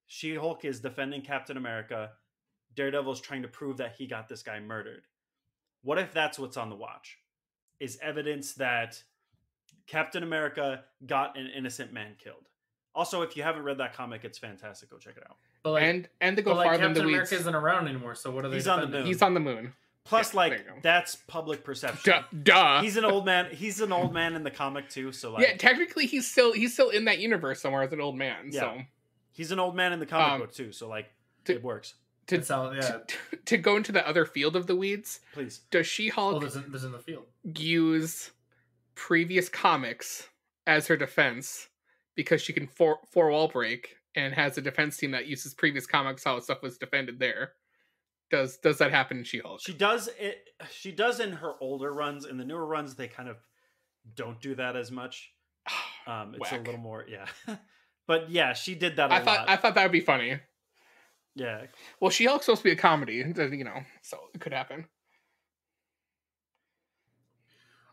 She Hulk is defending Captain America. Daredevil is trying to prove that he got this guy murdered. What if that's what's on the watch? Is evidence that Captain America got an innocent man killed. Also, if you haven't read that comic, it's fantastic. Go check it out.
But like, and and to go farther like
Captain
the
America isn't around anymore. So what are they?
He's defending? on the moon.
He's on the moon.
Plus, yeah, like that's public perception.
Duh, duh,
He's an old man. He's an old man in the comic too. So like,
yeah, technically he's still he's still in that universe somewhere as an old man. Yeah. So
he's an old man in the comic um, book too. So like, to, it works.
To, sound, yeah. to, to go into the other field of the weeds,
please.
Does She Hulk
oh, there's, in, there's in the field
use previous comics as her defense because she can four four wall break and has a defense team that uses previous comics how stuff was defended there? Does does that happen in She-Hulk?
She does it. She does in her older runs. In the newer runs, they kind of don't do that as much. Um, it's Whack. a little more, yeah. but yeah, she did that.
I thought
lot.
I thought that would be funny.
Yeah.
Well, She-Hulk's supposed to be a comedy, you know, so it could happen.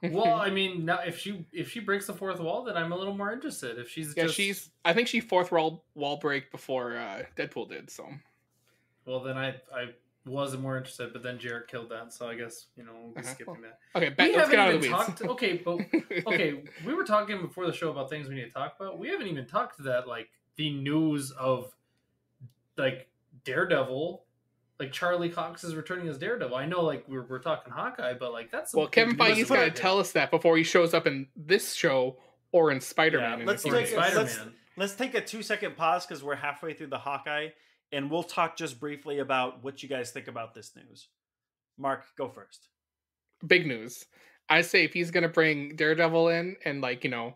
well, I mean, now if she if she breaks the fourth wall, then I'm a little more interested. If she's
yeah,
just...
she's I think she fourth wall wall break before uh, Deadpool did. So,
well, then I I wasn't more interested, but then Jarret killed that, so I guess you know we'll be uh-huh. skipping that.
Okay, back, we let's get out of the weeds.
Talked, okay, but okay, we were talking before the show about things we need to talk about. We haven't even talked to that like the news of like Daredevil, like Charlie Cox is returning as Daredevil. I know, like we're we're talking Hawkeye, but like that's
well, Kevin Feige's got to tell us that before he shows up in this show or in Spider Man.
Yeah, let's take let's, let's take a two second pause because we're halfway through the Hawkeye and we'll talk just briefly about what you guys think about this news. Mark, go first.
Big news. I say if he's gonna bring Daredevil in and like you know,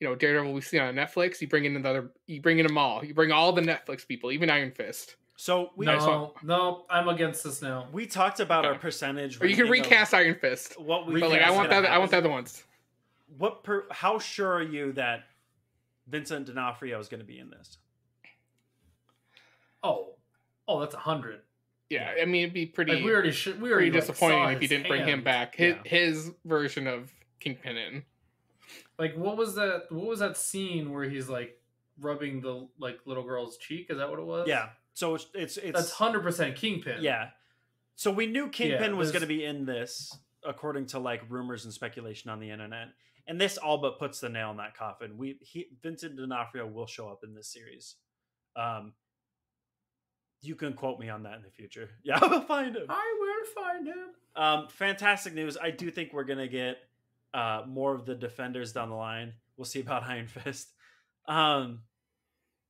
you know Daredevil we see on Netflix, you bring in another, you bring in them all. You bring all the Netflix people, even Iron Fist.
So we
no, no, I'm against this now.
We talked about our percentage.
Or you can recast Iron Fist.
What
we but like I want that. I want the other ones.
What? Per, how sure are you that Vincent D'Onofrio is going to be in this?
Oh, oh, that's a hundred.
Yeah, I mean it'd be pretty.
Like we already should. We already
pretty disappointing if you didn't hand. bring him back. His yeah. his version of Kingpin in.
Like what was that? What was that scene where he's like rubbing the like little girl's cheek? Is that what it was?
Yeah. So it's it's, it's
that's hundred percent Kingpin.
Yeah. So we knew Kingpin yeah, was going to be in this, according to like rumors and speculation on the internet, and this all but puts the nail in that coffin. We he, Vincent D'Onofrio will show up in this series. Um, you can quote me on that in the future. Yeah, I will find him.
I will find him.
Um, fantastic news. I do think we're gonna get uh, more of the defenders down the line. We'll see about Iron Fist. Um,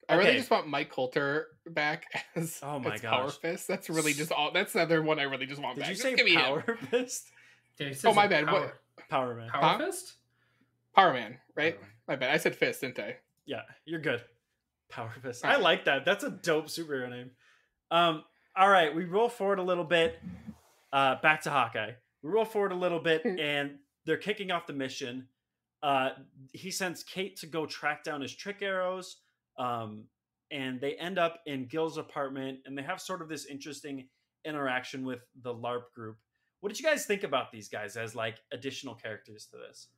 I really just want Mike Colter back as oh my god Power Fist. That's really just all. That's another one I really just want
Did
back.
you say Power Fist?
Yeah, oh my bad.
Power,
what?
Power Man.
Power huh? Fist.
Power Man, right? Power Man. My bad. I said Fist, didn't I?
Yeah, you're good. Power Fist. I like that. That's a dope superhero name. Um, all right, we roll forward a little bit. Uh, back to Hawkeye. We roll forward a little bit, hmm. and they're kicking off the mission. Uh, he sends Kate to go track down his trick arrows. Um, and they end up in Gil's apartment, and they have sort of this interesting interaction with the LARP group. What did you guys think about these guys as like additional characters to this?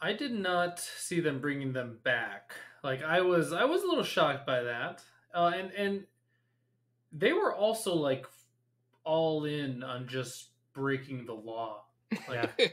I did not see them bringing them back. Like I was, I was a little shocked by that uh, and and they were also like all in on just breaking the law. Like,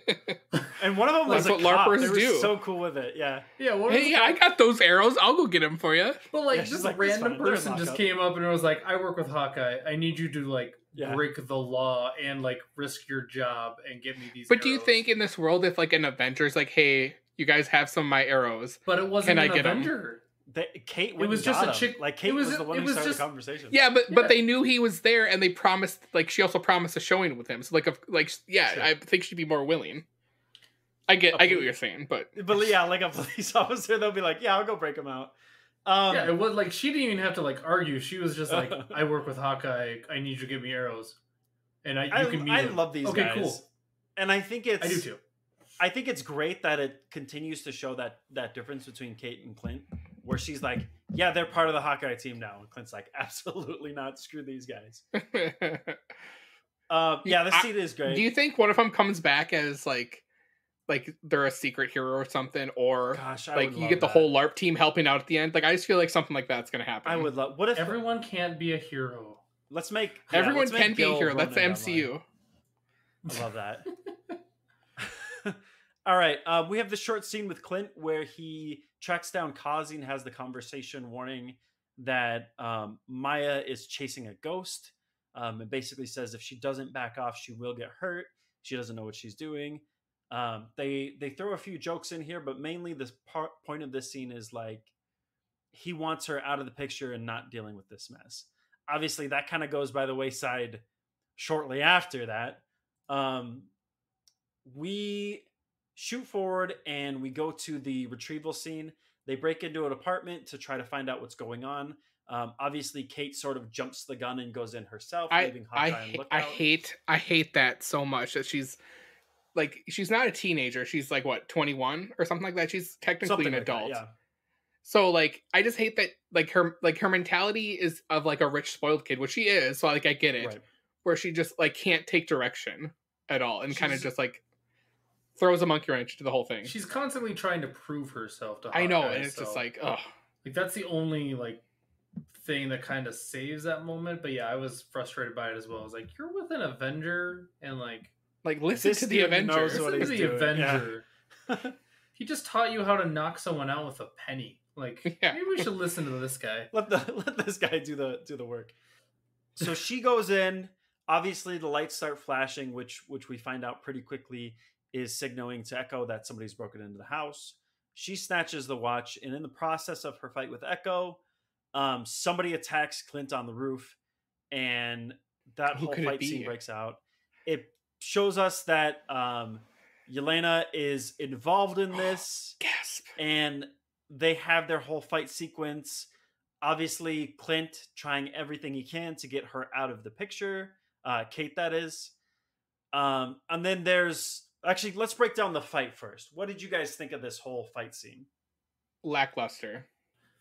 and one of them was like what cop. LARPers they do. So cool with it, yeah.
Yeah. hey, yeah, I got those arrows. I'll go get them for you.
But like, yeah, this like, random person just came up and was like, "I work with Hawkeye. I need you to like yeah. break the law and like risk your job and get me these."
But arrows. do you think in this world, if like an Avengers, like, hey, you guys have some of my arrows,
but it wasn't Can an I get Avenger. Them?
They, Kate it was just a chick. Like Kate was, was, the one who started just, the conversation.
Yeah, but yeah. but they knew he was there, and they promised. Like she also promised a showing with him. So like, like yeah, sure. I think she'd be more willing. I get, a I get what you're saying, but
but yeah, like a police officer, they'll be like, yeah, I'll go break him out.
Um, yeah, it was like she didn't even have to like argue. She was just like, I work with Hawkeye. I need you to give me arrows, and I you I, can meet.
I
him.
love these okay, guys. cool. And I think it's
I do too.
I think it's great that it continues to show that that difference between Kate and Clint, where she's like, "Yeah, they're part of the Hawkeye team now," and Clint's like, "Absolutely not. Screw these guys." uh, yeah, the scene is great.
Do you think one of them comes back as like, like they're a secret hero or something, or
Gosh,
like you get the whole LARP team helping out at the end? Like, I just feel like something like that's gonna happen.
I would love. What if
everyone can't be a hero?
Let's make
yeah, everyone let's can make be a hero. That's the MCU.
I love that. All right, uh, we have the short scene with Clint where he tracks down Kazi and has the conversation warning that um, Maya is chasing a ghost. Um, it basically says if she doesn't back off, she will get hurt. She doesn't know what she's doing. Um, they they throw a few jokes in here, but mainly the part, point of this scene is like he wants her out of the picture and not dealing with this mess. Obviously, that kind of goes by the wayside shortly after that. Um, we shoot forward and we go to the retrieval scene. They break into an apartment to try to find out what's going on. Um, obviously, Kate sort of jumps the gun and goes in herself,
I, leaving Hawkeye I, I hate, I hate that so much that she's like, she's not a teenager. She's like what, twenty one or something like that. She's technically something an like adult. That, yeah. So like, I just hate that like her like her mentality is of like a rich spoiled kid, which she is. So like, I get it, right. where she just like can't take direction at all and kind of just like throws a monkey wrench to the whole thing.
She's constantly trying to prove herself to. Hawkeye,
I know, and it's so, just like, oh,
like that's the only like thing that kind of saves that moment. But yeah, I was frustrated by it as well. I was like, you're with an Avenger, and like,
like listen to the Avenger.
Listen to the doing. Avenger. Yeah. he just taught you how to knock someone out with a penny. Like, yeah. maybe we should listen to this guy.
Let the let this guy do the do the work. So she goes in. Obviously, the lights start flashing, which which we find out pretty quickly is signaling to Echo that somebody's broken into the house. She snatches the watch, and in the process of her fight with Echo, um, somebody attacks Clint on the roof, and that
Who
whole fight scene breaks out. It shows us that um, Yelena is involved in this,
Gasp.
and they have their whole fight sequence. Obviously, Clint trying everything he can to get her out of the picture. Uh, Kate, that is. Um, and then there's actually let's break down the fight first. What did you guys think of this whole fight scene?
Lackluster.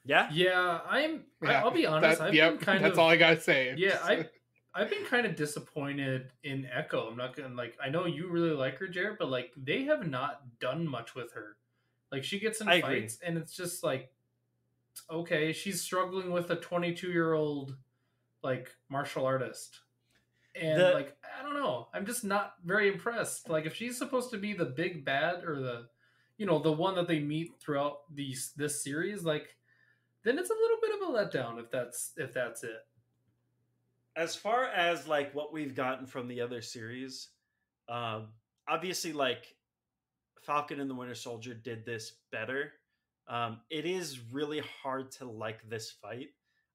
Yeah,
Yeah, I'm. I,
Yeah,
I'll be honest.
That-
I've
yep,
been kind
that's
of.
all I gotta say.
Yeah, I. I've been kind of disappointed in Echo. I'm not gonna like. I know you really like her, Jarret, but like they have not done much with her. Like she gets in
I agree.
fights, and it's just like, okay, she's struggling with a 22 year old, like martial artist, and
The-
like I don't know. I'm just not very impressed. Like if she's supposed to be the big bad or the, you know, the one that they meet throughout these this series, like, then it's a little bit of a letdown if that's if that's it.
as far as like what we've gotten from the other series, um, obviously like Falcon and the Winter Soldier did this better. Um, it is really hard to like this fight.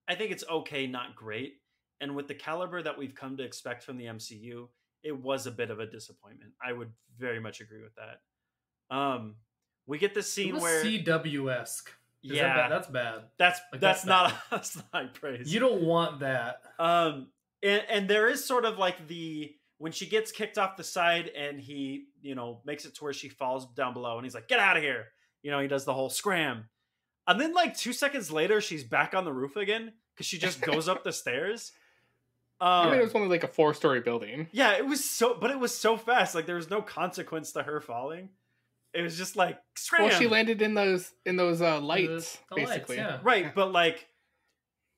I think it's okay, not great. And with the caliber that we've come to expect from the MCU, it was a bit of a disappointment. I would very much agree with that. Um, we get this scene where
CW esque.
yeah,
that that's bad.
that's
like,
that's
that's
not
bad.
that's not high praise.
You don't want that.
Um, and, and there is sort of like the when she gets kicked off the side and he, you know, makes it to where she falls down below and he's like, "Get out of here!" You know, he does the whole scram, and then like two seconds later, she's back on the roof again because she just goes up the stairs.
I
Um,
mean, it was only like a four story building.
yeah, it was so, but it was so fast. Like there was no consequence to her falling. It was just like scram.
Well, she landed in those in those uh, lights,
The- the lights,
basically.
yeah.
right, but like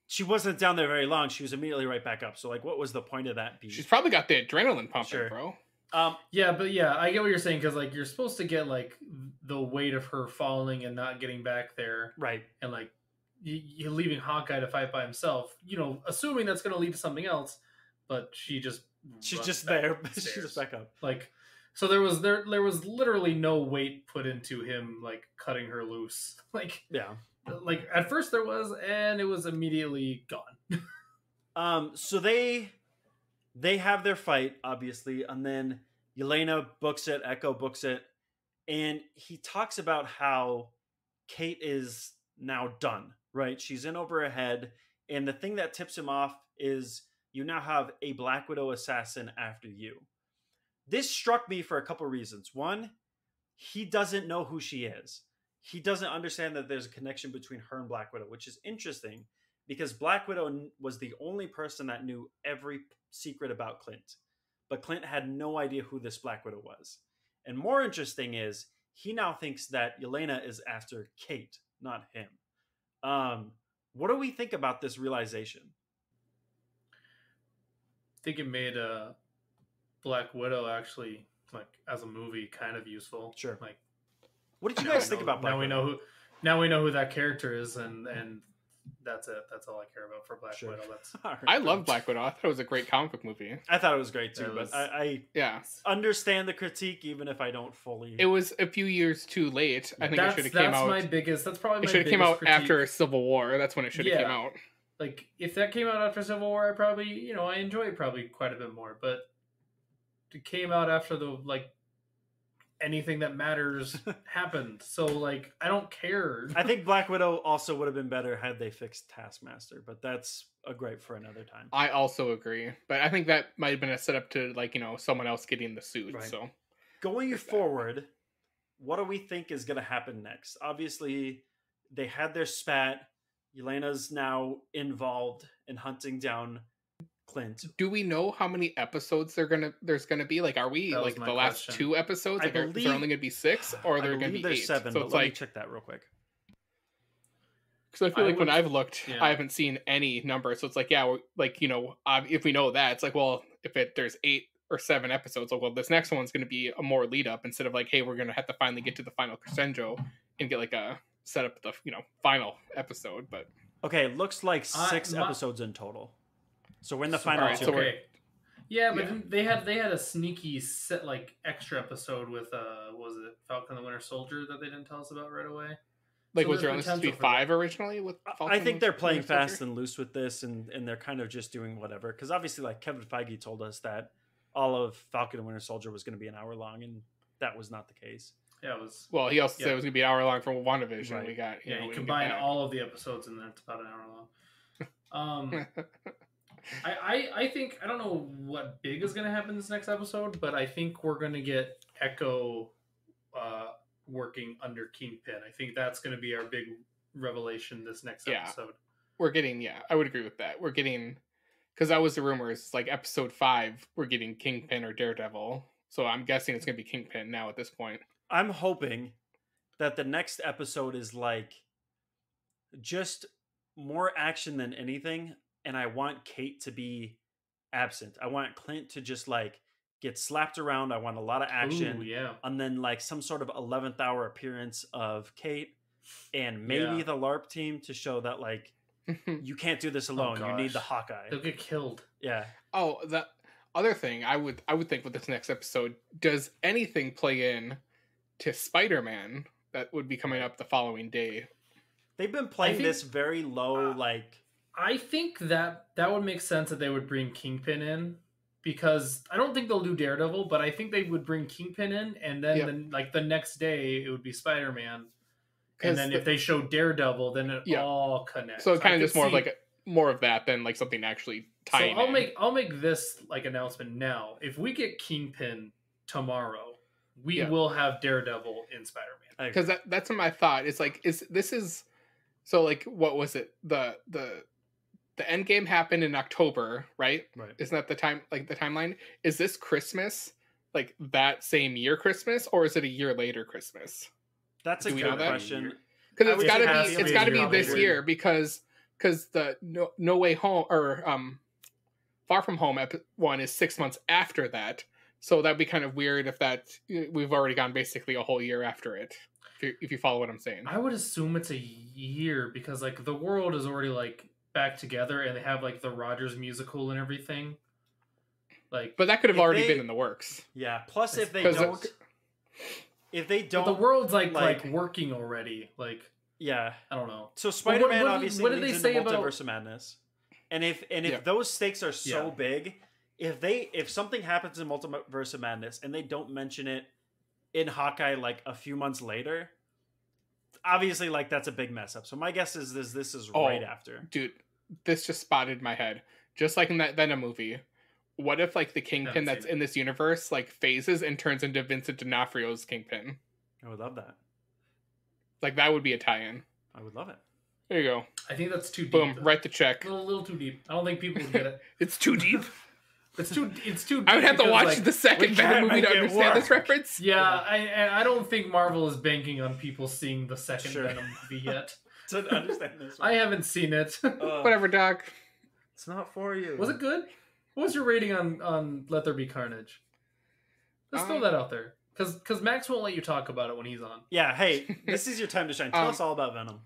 she wasn't down there very long. She was immediately right back up. So like, what was the point of that beat?
She's probably got the adrenaline pumping,
Sure.
bro.
um,
Yeah, but yeah, I get what you're saying because like you're supposed to get like the weight of her falling and not getting back there,
right.
and like you, you're leaving Hawkeye to fight by himself. You know, assuming that's going to lead to something else, but she just
She's just there.
the
She's just back up.
Like, so there was there there was literally no weight put into him like cutting her loose. Like
Yeah.
like at first there was, and it was immediately gone.
Um. So they they have their fight, obviously, and then Yelena books it. Echo books it, and he talks about how Kate is now done. Right? She's in over her head, and the thing that tips him off is you now have a Black Widow assassin after you. This struck me for a couple reasons. One, he doesn't know who she is. He doesn't understand that there's a connection between her and Black Widow, which is interesting because Black Widow was the only person that knew every secret about Clint. But Clint had no idea who this Black Widow was. And more interesting is he now thinks that Yelena is after Kate, not him. Um, what do we think about this realization?
I think it made uh, Black Widow actually like as a movie kind of useful.
Sure.
Like
What did you guys think
know-
about Black
now we know who now we know who that character is, and and that's it. That's all I care about for Black
Sure.
Widow. That's
I love Black Widow. I thought it was a great comic book movie.
I thought it was great too,
was-
but I,
Yeah,
understand the critique, even if I don't fully.
it was a few years too late. I think
that's
it should have
that's
came out.
That's my biggest. That's probably
it should have came out
critique.
after Civil War. That's when it should have came out.
Like if that came out after Civil War, I probably you know I enjoy it probably quite a bit more. But it came out after the like anything that matters happened. So like I don't care.
I think Black Widow also would have been better had they fixed Taskmaster, but that's a gripe for another time.
I also agree, but I think that might have been a setup to like you know someone else getting the suit.
Right.
So
Going
Like that.
forward, what do we think is going to happen next? Obviously, they had their spat. Yelena's now involved in hunting down Clint.
do we know how many episodes they're gonna there's gonna be? Like, are we
That
like
my
the last two episodes?
I
Like, are,
believe-
there only gonna be six, or
I
are there gonna be
there's
eight?
seven,
so
but
it's
let me
like
check that real quick.
because I feel
I
like when I've looked,
yeah.
I haven't seen any number. So it's like, yeah, like you know, if we know that, it's like, well, if it there's eight or seven episodes, like, well, this next one's gonna be a more lead up instead of like, hey, we're gonna have to finally get to the final crescendo and get like a set up the you know final episode. But
Okay, it looks like
I-
six
my-
episodes in total. So we're in the
So-
final
alright,
two.
so
okay. Yeah, but
Yeah.
they had they had a sneaky set like extra episode with uh what was it Falcon the Winter Soldier that they didn't tell us about right away.
Like, so was there only supposed to be five that. originally? With
Falcon I think they're playing fast and loose with this, and and they're kind of just doing whatever. Because obviously, like Kevin Feige told us that all of Falcon and Winter Soldier was going to be an hour long, and that was not the case.
Yeah, it was.
Well, he also yeah. said it was going to be an hour long for WandaVision. Right. We got
yeah, know, you combine all of the episodes, and then it's about an hour long. Um, I, I I think I don't know what big is going to happen this next episode, but I think we're going to get Echo uh, working under Kingpin. I think that's going to be our big revelation this next yeah. episode.
We're getting yeah, I would agree with that. We're getting because that was the rumors. Like episode five, we're getting Kingpin or Daredevil. So I'm guessing it's going to be Kingpin now at this point.
I'm hoping that the next episode is like just more action than anything and I want Kate to be absent. I want Clint to just like get slapped around. I want a lot of action.
Ooh, yeah.
And then like some sort of 11th hour appearance of Kate and maybe yeah. the LARP team to show that like you can't do this oh, alone. Oh, you need the Hawkeye.
They'll get killed.
Yeah.
Oh, the other thing I would I would think with this next episode, does anything play in to Spider-Man that would be coming up the following day?
They've been playing think, this very low uh, like
I think that that would make sense that they would bring Kingpin in because I don't think they'll do Daredevil, but I think they would bring Kingpin in, and then yep. the, like the next day it would be Spider Man, and then the, if they show Daredevil, then it yeah. all connects.
So it's kind of just more see, of like a, more of that than like something actually tying.
So I'll in. make I'll make this like announcement now. If we get Kingpin tomorrow, we yeah. will have Daredevil in Spider
Man. Because that that's my thought. It's like is this is so like what was it the the the end game happened in October, right?
Right.
Isn't that the time like the timeline? Is this Christmas like that same year Christmas or is it a year later Christmas?
That's a Do good question.
Because it's got to be it's got to be this year because because the no, no way home or um far from home one is six months after that so that'd be kind of weird if that we've already gone basically a whole year after it if you, if you follow what i'm saying
i would assume it's a year because like the world is already like back together and they have like the Rogers musical and everything. Like,
but that could have already they, been in the works.
Yeah. Plus, if they don't, if they don't,
but the world's like, like, like working already. Like,
yeah,
I don't know.
So Spider Man obviously what did they say about multiverse of madness? And if and if yeah. those stakes are so yeah. big, if they if something happens in multiverse of madness and they don't mention it in Hawkeye like a few months later, obviously like that's a big mess up. So my guess is this this is oh, right after.
Dude, this just spotted my head. Just like in that Venom movie. What if like the Kingpin that's in this universe like phases and turns into Vincent D'Onofrio's Kingpin?
I would love that.
Like that would be a tie-in.
I would love it.
There you go.
I think that's too deep.
Boom, write the check.
A little, little too deep. I don't think people would get it.
it's too deep.
It's too. It's too.
I would have to watch like, the second Venom movie to understand work. this reference.
Yeah, I, I don't think Marvel is banking on people seeing the second sure. Venom movie yet.
to understand this.
One. I haven't seen it.
Uh, Whatever, Doc.
It's not for you.
Was it good? What was your rating on on Let There Be Carnage? Let's um, throw that out there, because because Max won't let you talk about it when he's on.
Yeah. Hey, this is your time to shine. Tell um, us all about Venom.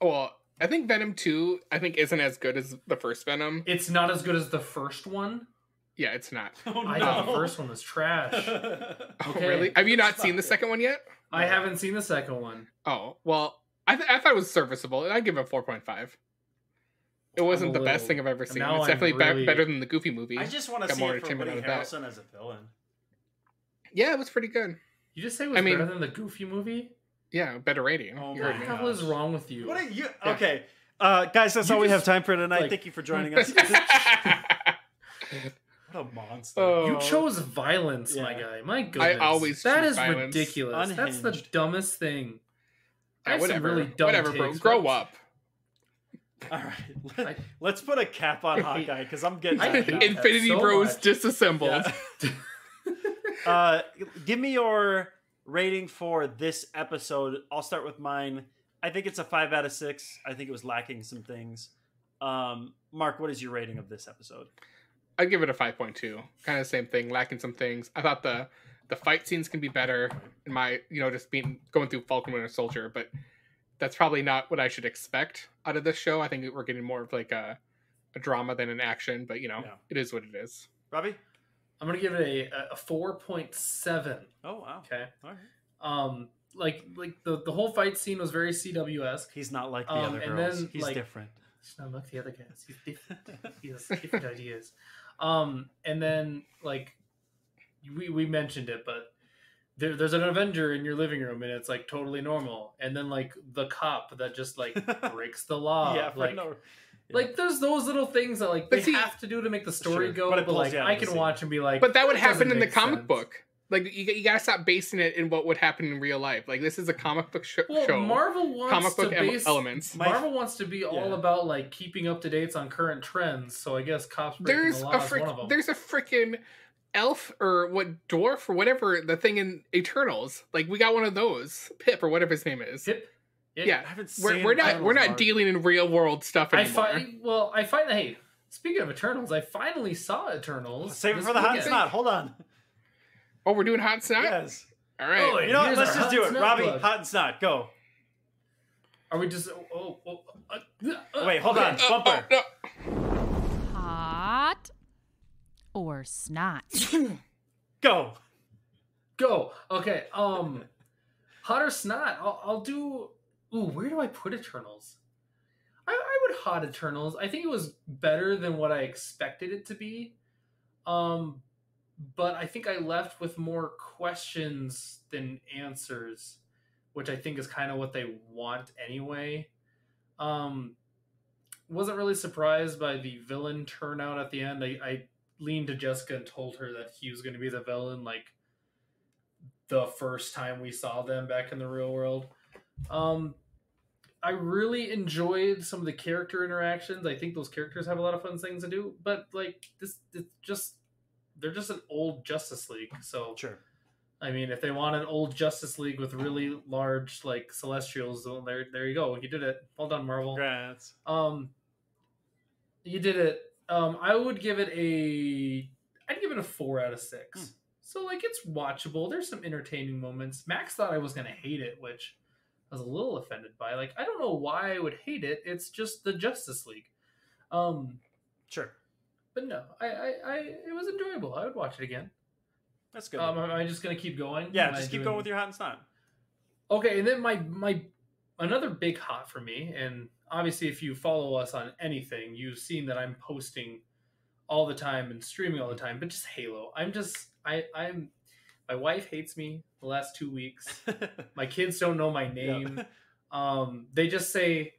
Well, I think Venom Two, I think, isn't as good as the first Venom.
It's not as good as the first one.
Yeah, it's not.
Oh, no. I thought the first one was trash.
okay. Oh, really? Have you not seen the second one yet?
I haven't seen the second one.
Oh well, I, th- I thought it was serviceable. I'd give it a four point five. It wasn't the little, best thing I've ever seen. It's definitely really... better than the Goofy movie.
I just want to see it for Woody Harrelson as a villain.
Yeah, it was pretty good.
You just say it was I mean, better than the Goofy movie?
Yeah, better rating.
Oh what the hell is wrong with you?
What are you? Yeah. Okay, uh, guys, that's you all we have time for tonight. Like, Thank you for joining us. what a monster!
Oh. You chose violence, yeah. my guy. My goodness,
I always
that
is
violence. ridiculous. Unhinged. That's the dumbest thing.
Yeah, whatever, really whatever, bro. Grow up.
All right, Let, us put a cap on Hawkeye because I'm getting
Infinity so Bros much. disassembled.
Yeah. uh, give me your rating for this episode. I'll start with mine. I think it's a five out of six. I think it was lacking some things. Um, Mark, what is your rating of this episode?
I'd give it a five point two. Kind of same thing, lacking some things. I thought the the fight scenes can be better. In my, you know, just being going through Falcon Winter Soldier, but that's probably not what I should expect out of this show. I think we're getting more of like a a drama than an action, but you know, yeah. it is what it is.
Robbie,
I'm gonna give it a a four point seven.
Oh wow.
Okay. All right. Um, like like the, the whole fight scene was very CWS.
He's not like the um, other girls. Then, He's like, different.
He's not like the other guys. He's different. he has different ideas. Um, and then like we we mentioned it, but there, there's an Avenger in your living room, and it's like totally normal. And then like the cop that just like breaks the law. Yeah, like. No, yeah. Like there's those little things that like they see, have to do to make the story sure, go, but, but like I can watch and be like.
But that would happen in the comic sense. book. Like you, you gotta stop basing it in what would happen in real life. Like this is a comic book sh-
well,
show.
Marvel wants comic book to base, elements. Marvel wants to be all about like keeping up to dates on current trends. So I guess cops breaking there's the law a frick, one of them.
There's a freaking elf or what dwarf or whatever the thing in Eternals. Like we got one of those. Pip or whatever his name is.
Pip.
Yeah, yeah. we're, we're not we're not dealing in real world stuff anymore.
I find well, I find hey, speaking of Eternals, I finally saw Eternals.
Save it for the hot snot. Hold on.
Oh, we're doing hot and snot.
Yes.
All right. Oh,
you know what? Let's just do it, Robbie. Plug. Hot and snot. Go.
Are we just? Oh, oh, uh,
uh, Wait, hold okay. on. Bumper. Uh,
hot or snot.
Go.
Go. Okay. Um, hot or snot. I'll, I'll do. Ooh, where do I put Eternals? I, I would hot Eternals. I think it was better than what I expected it to be. Um, but I think I left with more questions than answers, which I think is kind of what they want anyway. Um, wasn't really surprised by the villain turnout at the end. I, I leaned to Jessica and told her that he was going to be the villain, like the first time we saw them back in the real world. Um, I really enjoyed some of the character interactions. I think those characters have a lot of fun things to do, but like this, it's just they're just an old Justice League. So
sure.
I mean, if they want an old Justice League with really large like Celestials, well, there there you go. You did it. Well done, Marvel.
Congrats.
Um, you did it. Um, I would give it a. I'd give it a four out of six. Hmm. So like it's watchable. There's some entertaining moments. Max thought I was gonna hate it, which I was a little offended by. Like I don't know why I would hate it. It's just the Justice League. Um,
sure
but no, I, I, I, it was enjoyable. I would watch it again.
That's good.
Um, am I just gonna keep going?
Yeah, just keep doing... going with your hot and snot.
Okay, and then my my another big hot for me, and obviously if you follow us on anything, you've seen that I'm posting all the time and streaming all the time. But just Halo, I'm just I I'm my wife hates me the last two weeks. my kids don't know my name. Yeah. Um, they just say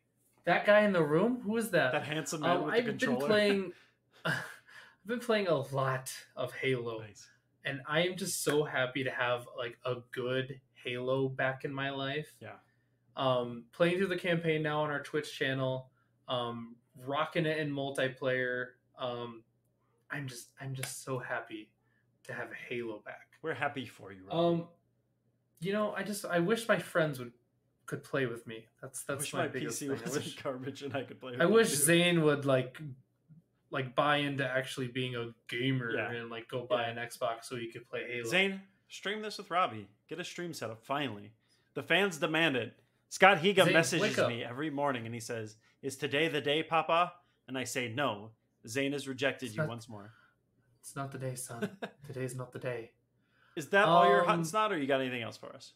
that guy in the room. Who is that?
That handsome man um, with the I've controller.
been playing. I've been playing a lot of Halo, nice. and I am just so happy to have like a good Halo back in my life.
Yeah.
Um, playing through the campaign now on our Twitch channel, um, rocking it in multiplayer. Um, I'm just I'm just so happy to have Halo back.
We're happy for you.
Robbie. Um, you know, I just I wish my friends would could play with me. That's that's my, my biggest PC thing.
was I wish, garbage and I could play.
I wish Zane would like like buy into actually being a gamer yeah. and like go buy yeah. an Xbox so he could play Halo.
Zane, stream this with Robbie. Get a stream set up finally. The fans demand it. Scott Higa Zane, messages me every morning and he says, "Is today the day, Papa?" And I say, "No." Zane has rejected it's you not, once more.
It's not the day, son. Today's not the day.
Is that um, all your hot and um, snot, or you got anything else for us?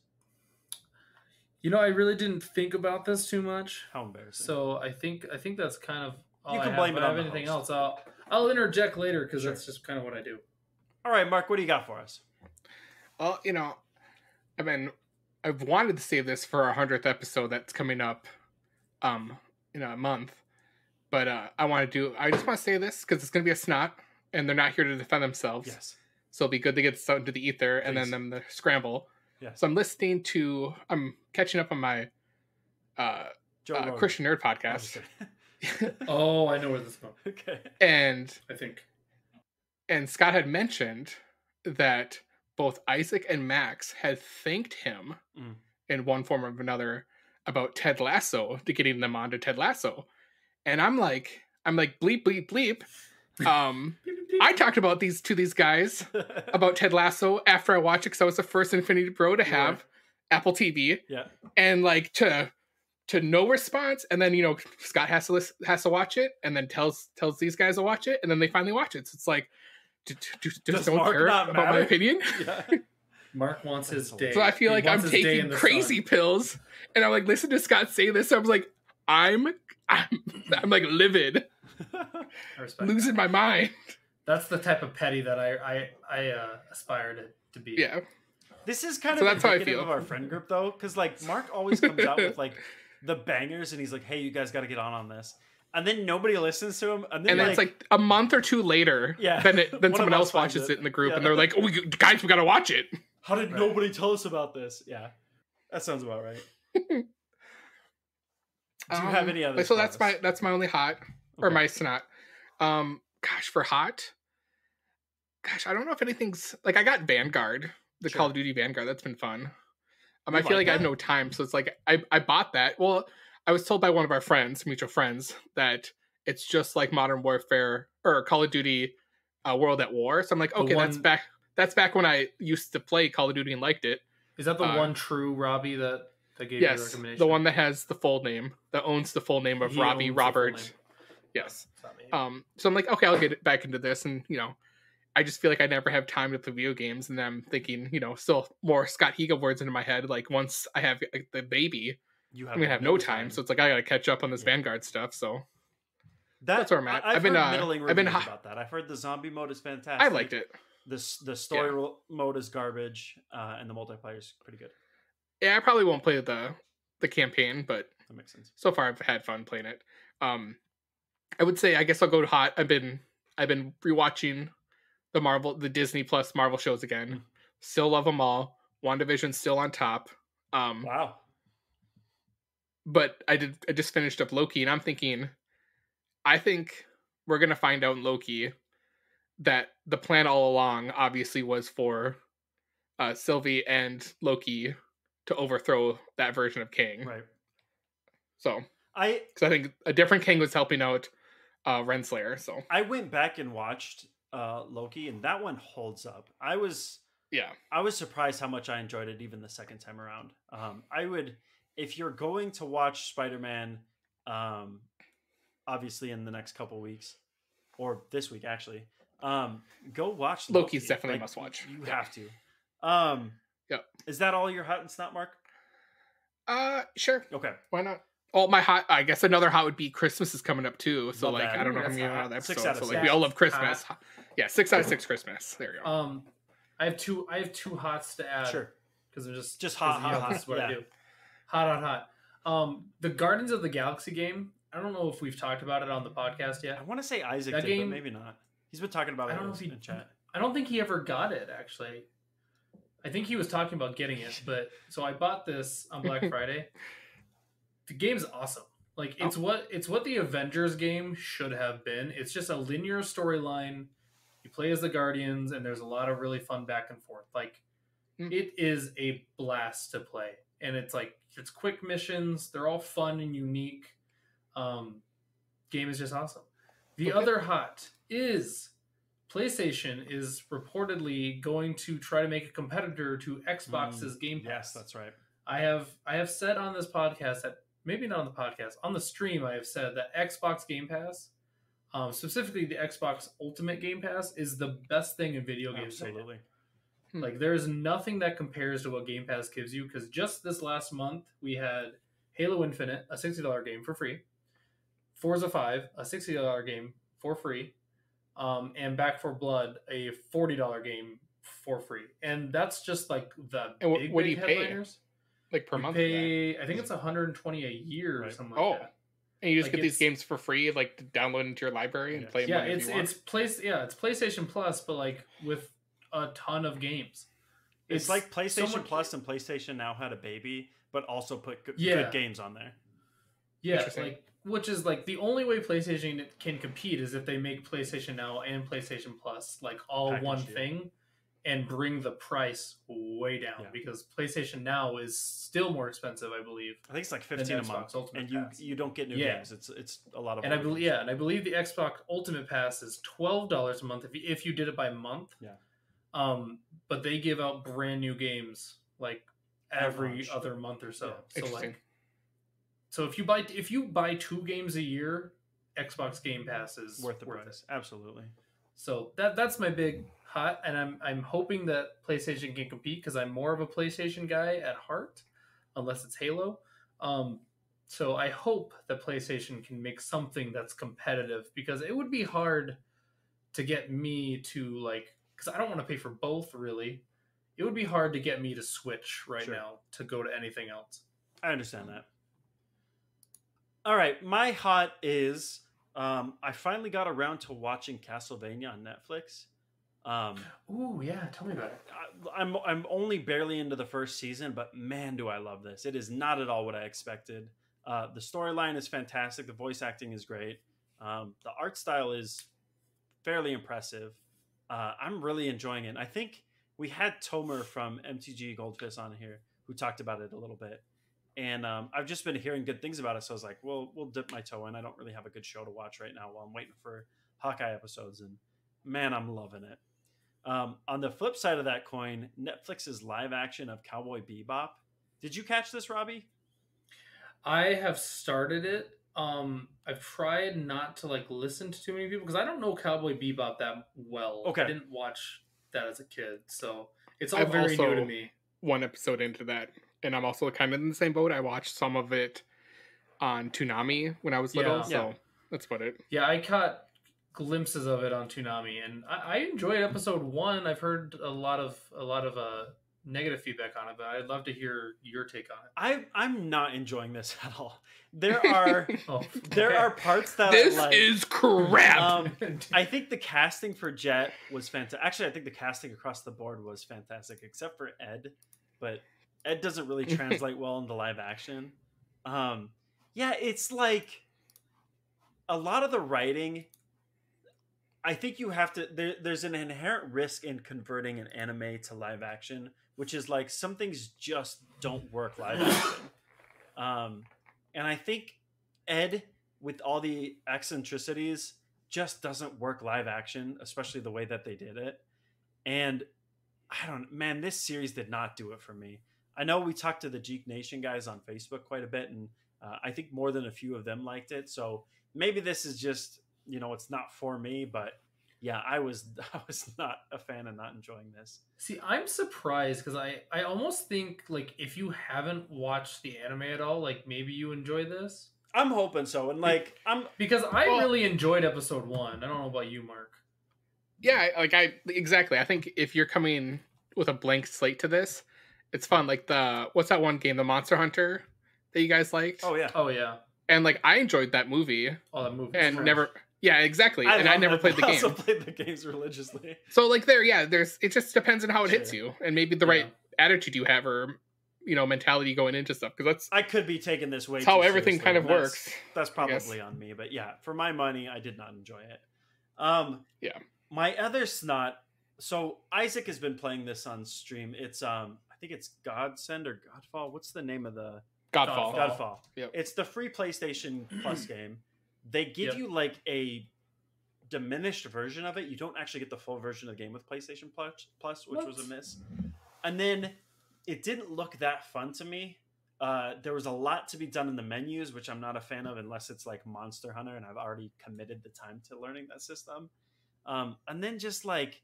You know, I really didn't think about this too much.
How embarrassing!
So I think I think that's kind of
you can blame
it
on
anything host. else. I'll I'll interject later because sure. that's just kind of what I do.
All right, Mark, what do you got for us?
Well, you know, I mean, I've wanted to save this for our hundredth episode that's coming up, um, in a month. But uh, I want to do. I just want to say this because it's going to be a snot, and they're not here to defend themselves.
Yes.
So it'll be good to get something to the ether Please. and then them to scramble.
Yes.
So I'm listening to. I'm catching up on my uh, uh Christian Nerd podcast.
oh, I know where this is going.
Okay.
And
I think
and Scott had mentioned that both Isaac and Max had thanked him mm. in one form or another about Ted Lasso to getting them onto Ted Lasso. And I'm like, I'm like bleep bleep bleep. Um, I talked about these to these guys about Ted Lasso after I watched it because I was the first Infinity Bro to have yeah. Apple TV.
Yeah.
And like to to no response and then you know scott has to list, has to watch it and then tells tells these guys to watch it and then they finally watch it so it's like do, do, do, just don't Mark care about matter? my opinion
yeah.
Mark wants his day.
So I feel like I'm
wants his day
taking crazy
sun.
pills, and I'm like, listen to Scott say this. I was like, I'm, I'm, I'm like livid,
I respect
losing
that.
my mind.
That's the type of petty that I I I uh, aspire to, to be.
Yeah,
This is kind
So
of
that's how I
indicative
feel.
of our friend group, though, because like Mark always comes out with like the bangers, and he's like, "Hey, you guys got to get on on this," and then nobody listens to him, and then,
and then
like,
it's like a month or two later.
Yeah.
Then it, then someone else watches
it.
it. in the group,
Yeah.
and they're like, "Oh, we, guys, we gotta watch it."
"How did
Right.
nobody tell us about this?" Yeah, that sounds about right. Do you have
Um,
any other?
So that's my that's my only hot or
Okay.
my snot. Um, gosh, for hot, gosh, I don't know if anything's like I got Vanguard, the
Sure.
Call of Duty Vanguard. That's been fun. Um,
You
I feel
like
like I have no time, so it's like I I bought that. Well, I was told by one of our friends, mutual friends, that it's just like Modern Warfare or Call of Duty, uh, World at War. So I'm like, okay, that's back. That's back when I used to play Call of Duty and liked it.
Is that the
Uh,
one true Robbie that that gave you the
Yes,
recommendation?
the one that has the full name, that owns the full name of
He
Robbie Robert. Yes.
It's not me.
Um, so I'm like, okay, I'll get back into this, and you know, I just feel like I never have time to play video games, and I'm thinking, you know, still more Scott Higa words into my head. Like once I have like, the baby,
You
I'm gonna have no time, so it's like I gotta catch up on this
Yeah.
Vanguard stuff. So
that,
that's where I'm at.
I, have
I've been,
heard
uh,
middling
I've been
about that. I've heard the zombie mode is fantastic.
I liked it.
The the story ro- mode is garbage, uh, and the multiplayer is pretty good.
Yeah, I probably won't play the the campaign, but
That makes sense.
so far I've had fun playing it. Um, I would say I guess I'll go to hot. I've been I've been rewatching the Marvel, the Disney Plus Marvel shows again.
Mm.
Still love them all. WandaVision's still on top. Um,
Wow.
But I did I just finished up Loki, and I'm thinking, I think we're gonna find out in Loki that the plan all along obviously was for uh, Sylvie and Loki to overthrow that version of Kang.
Right.
So
I
because I think a different Kang was helping out uh Renslayer. So
I went back and watched uh, Loki, and that one holds up. I was
yeah,
I was surprised how much I enjoyed it even the second time around. Um, I would, if you're going to watch Spider Man, um, obviously in the next couple weeks or this week actually, um, go watch Loki.
Loki's definitely
Like,
must watch.
You
Yeah.
have to. Um,
Yep.
Is that all your hot and snot, Mark?
Uh, sure,
Okay.
why not? Oh, my hot. I guess another hot would be Christmas is coming up too. So
Love
like,
that.
I don't know
Ooh,
how
that's
many
hot.
out
Six
episodes.
out of
So like, we all love
Hot.
Christmas. Yeah, six out of six Christmas. There you go.
Um, I have two. I have two hots to add.
Sure.
because I'm just
just hot,
you
hot, hot,
This is what I do. Hot, hot, hot. Um, the Guardians of the Galaxy game. I don't know if we've talked about it on the podcast yet.
I want to say Isaac
That
did,
game-
but maybe not. He's been talking about
I
it
don't know if he-
in chat.
I don't think he ever got it actually. I think he was talking about getting it, but so I bought this on Black Friday. The game's awesome. Like it's what it's what the Avengers game should have been. It's just a linear storyline. You play as the Guardians, and there's a lot of really fun back and forth. Like
Hmm.
it is a blast to play, and it's like it's quick missions. They're all fun and unique. Um, game is just awesome. The
Okay.
other hot is PlayStation is reportedly going to try to make a competitor to Xbox's Game Pass.
Mm, Yes, that's right.
I have I have said on this podcast that maybe not on the podcast on the stream I have said that Xbox Game Pass, um, specifically the Xbox Ultimate Game Pass, is the best thing in video games. Absolutely. now.
Absolutely.
Like there is nothing that compares to what Game Pass gives you because just this last month we had Halo Infinite, a sixty dollar game for free, Forza Five, a sixty dollar game for free, um, and Back 4 Blood, a forty dollar game for free, and that's just like the
And wh-
big,
what do
big
you pay?
headliners.
like per
You
month.
pay, I think it's 120 a year or
Right.
something like
Oh,
that.
And you just
like,
get these games for free, like to download into your library and
Yes.
play them
Yeah, it's
you want.
it's place yeah, it's PlayStation Plus, but like with a ton of games.
It's, like
so
PlayStation
much-
Plus and PlayStation now had a baby, but also put good,
Yeah.
good games on there.
Yeah, like which is like the only way PlayStation can compete is if they make PlayStation Now and PlayStation Plus like all
Package
one
deal.
thing and bring the price way down
Yeah.
because PlayStation Now is still more expensive, I believe.
I think it's like
Than
fifteen a month,
Ultimate
and you
Pass.
you don't get new
Yeah.
games. It's it's a lot of.
And I believe yeah, and I believe the Xbox Ultimate Pass is twelve dollars a month if you, if you did it by month.
Yeah.
Um, but they give out brand new games like every other month or so.
Yeah.
So like, so if you buy if you buy two games a year, Xbox Game Pass is
worth the
worth
price.
it.
Absolutely.
So that that's my big hot, and I'm I'm hoping that PlayStation can compete because I'm more of a PlayStation guy at heart, unless it's Halo. Um, so I hope that PlayStation can make something that's competitive because it would be hard to get me to like because I don't want to pay for both really. It would be hard to get me to switch right sure. now to go to anything else.
I understand that. All right, my hot is um, I finally got around to watching Castlevania on Netflix. Um,
Ooh, yeah, tell me about it.
I, I'm I'm only barely into the first season, but man, do I love this! It is not at all what I expected. Uh, the storyline is fantastic. The voice acting is great. Um, the art style is fairly impressive. Uh, I'm really enjoying it. I think we had Tomer from MTG Goldfish on here who talked about it a little bit, and um, I've just been hearing good things about it. So I was like, well, we'll dip my toe in. I don't really have a good show to watch right now while I'm waiting for Hawkeye episodes, and man, I'm loving it. Um, on the flip side of that coin, Netflix's live action of Cowboy Bebop. Did you catch this, Robbie?
I have started it. Um, I've tried not to like listen to too many people because I don't know Cowboy Bebop that well.
Okay, I
didn't watch that as a kid, so it's all I've very new to me.
One episode into that, and I'm also kind of in the same boat. I watched some of it on Toonami when I was little, yeah. so yeah. that's about it.
Yeah, I caught glimpses of it on Toonami, and I, I enjoyed episode one. I've heard a lot of a lot of uh negative feedback on it, but I'd love to hear your take on it.
I I'm not enjoying this at all. There are oh, there are parts that
this
like,
is crap.
Um, I think the casting for Jet was fantastic. Actually, I think the casting across the board was fantastic, except for Ed. But Ed doesn't really translate well into live action. Um, yeah, it's like a lot of the writing. I think you have to. There, there's an inherent risk in converting an anime to live action which is like some things just don't work live action. Um, and I think Ed, with all the eccentricities, just doesn't work live action, especially the way that they did it. And I don't, man, this series did not do it for me. I know we talked to the Geek Nation guys on Facebook quite a bit, and uh, I think more than a few of them liked it. So maybe this is just, you know, it's not for me, but yeah, I was I was not a fan and not enjoying this.
See, I'm surprised because I I almost think like if you haven't watched the anime at all, like maybe you enjoy this.
I'm hoping so, and like I'm
because I well, really enjoyed episode one. I don't know about you, Mark.
Yeah, like I exactly. I think if you're coming with a blank slate to this, it's fun. Like the what's that one game, the Monster Hunter, that you guys liked?
Oh yeah,
oh yeah.
And like I enjoyed that movie.
Oh, that movie.
And never yeah, exactly. I and I never played the game. I also
played the games religiously.
So like there, yeah, there's it just depends on how it sure. hits you and maybe the yeah. right attitude you have or you know mentality going into stuff because that's
I could be taking this way.
how everything kind of works.
That's probably on me, but yeah, for my money, I did not enjoy it. Um,
yeah.
My other snot. So Isaac has been playing this on stream. It's um, I think it's Godsend or Godfall. What's the name of the
Godfall?
Godfall. Yep. It's the free PlayStation Plus game they give yep. you like a diminished version of it. You don't actually get the full version of the game with PlayStation Plus, Plus which what? was a miss. And then it didn't look that fun to me. Uh, there was a lot to be done in the menus, which I'm not a fan of unless it's like Monster Hunter, and I've already committed the time to learning that system. Um, and then just like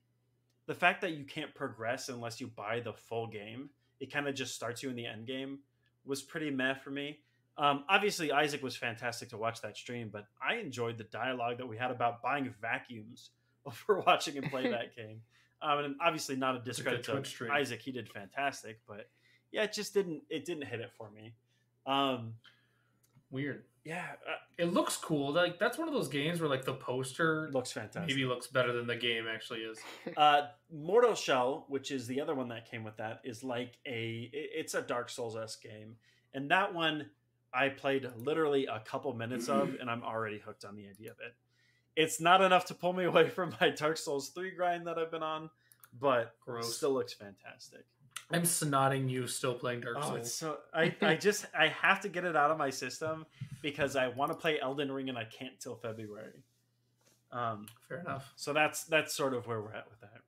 the fact that you can't progress unless you buy the full game, it kind of just starts you in the end game was pretty meh for me. Um, obviously, Isaac was fantastic to watch that stream, but I enjoyed the dialogue that we had about buying vacuums over watching him play that game. Um, and obviously, not a discredit to stream. Isaac; he did fantastic, but yeah, it just didn't it didn't hit it for me. Um,
Weird.
Yeah, uh,
it looks cool. Like that's one of those games where like the poster
looks fantastic.
Maybe looks better than the game actually is.
uh, Mortal Shell, which is the other one that came with that, is like a it's a Dark Souls esque game, and that one I played literally a couple minutes of, and I'm already hooked on the idea of it. It's not enough to pull me away from my Dark Souls 3 grind that I've been on, but Gross. still looks fantastic.
I'm snotting you still playing Dark Souls. Oh,
so I, I just I have to get it out of my system because I want to play Elden Ring and I can't till February. Um,
Fair enough.
So that's that's sort of where we're at with that.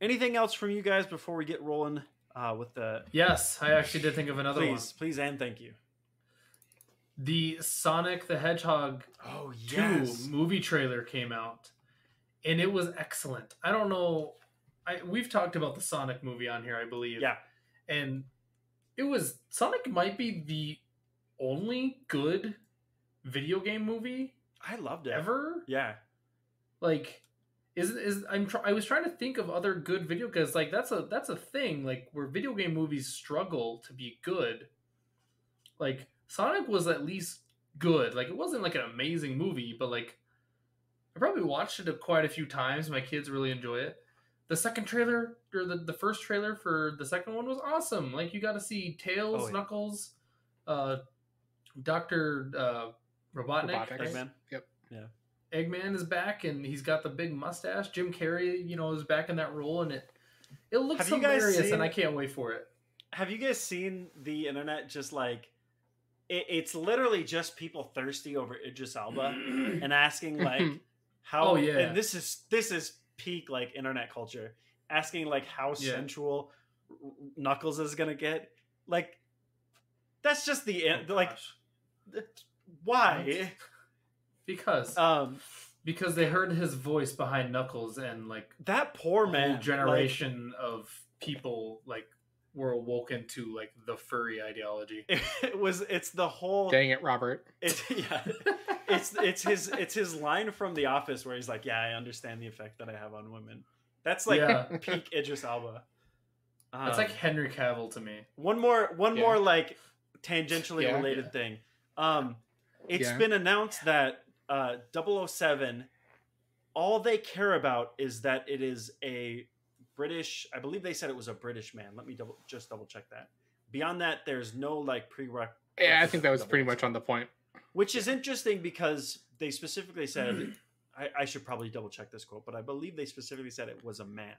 Anything else from you guys before we get rolling uh, with the?
Yes, I actually did think of another
please,
one.
Please, and thank you
the Sonic the Hedgehog
oh, yes.
2 movie trailer came out and it was excellent. I don't know I we've talked about the Sonic movie on here, I believe.
Yeah.
And it was Sonic might be the only good video game movie
I loved it.
ever.
Yeah.
Like is is I'm try, I was trying to think of other good video because like that's a that's a thing like where video game movies struggle to be good. Like Sonic was at least good. Like it wasn't like an amazing movie, but like I probably watched it quite a few times. My kids really enjoy it. The second trailer or the, the first trailer for the second one was awesome. Like you got to see Tails,
Oh, yeah.
Knuckles, uh, Doctor uh, Robotnik,
Robotnik.
Eggman.
Eggman is back and he's got the big mustache. Jim Carrey, you know, is back in that role and it it looks
Have you guys
hilarious
seen-
and I can't wait for it.
Have you guys seen the internet just like it, it's literally just people thirsty over Idris Elba and asking like how
Oh, yeah.
and this is this is peak like internet culture asking like how
Yeah.
sensual Knuckles is gonna get like that's just the
Oh,
end like
gosh.
why
because
um
because they heard his voice behind Knuckles and like
that poor
a whole
man like,
generation of people like were awoken to like the furry ideology.
it, was it's the whole
Dang it, Robert.
it's yeah it's it's his it's his line from The Office where he's like, "Yeah, I understand the effect that I have on women." That's like
Yeah.
peak Idris Elba.
That's
Um,
like Henry Cavill to me.
one more one
Yeah.
more like tangentially
Yeah.
related
Yeah.
thing. Um, it's
Yeah.
been announced that uh, 007, all they care about is that it is a British. I believe they said it was a British man. Let me double just double check that. Beyond that, there's no like prereq.
Yeah, I think that was pretty much on the point.
Which is interesting because they specifically said, I, I should probably double check this quote, but I believe they specifically said it was a man.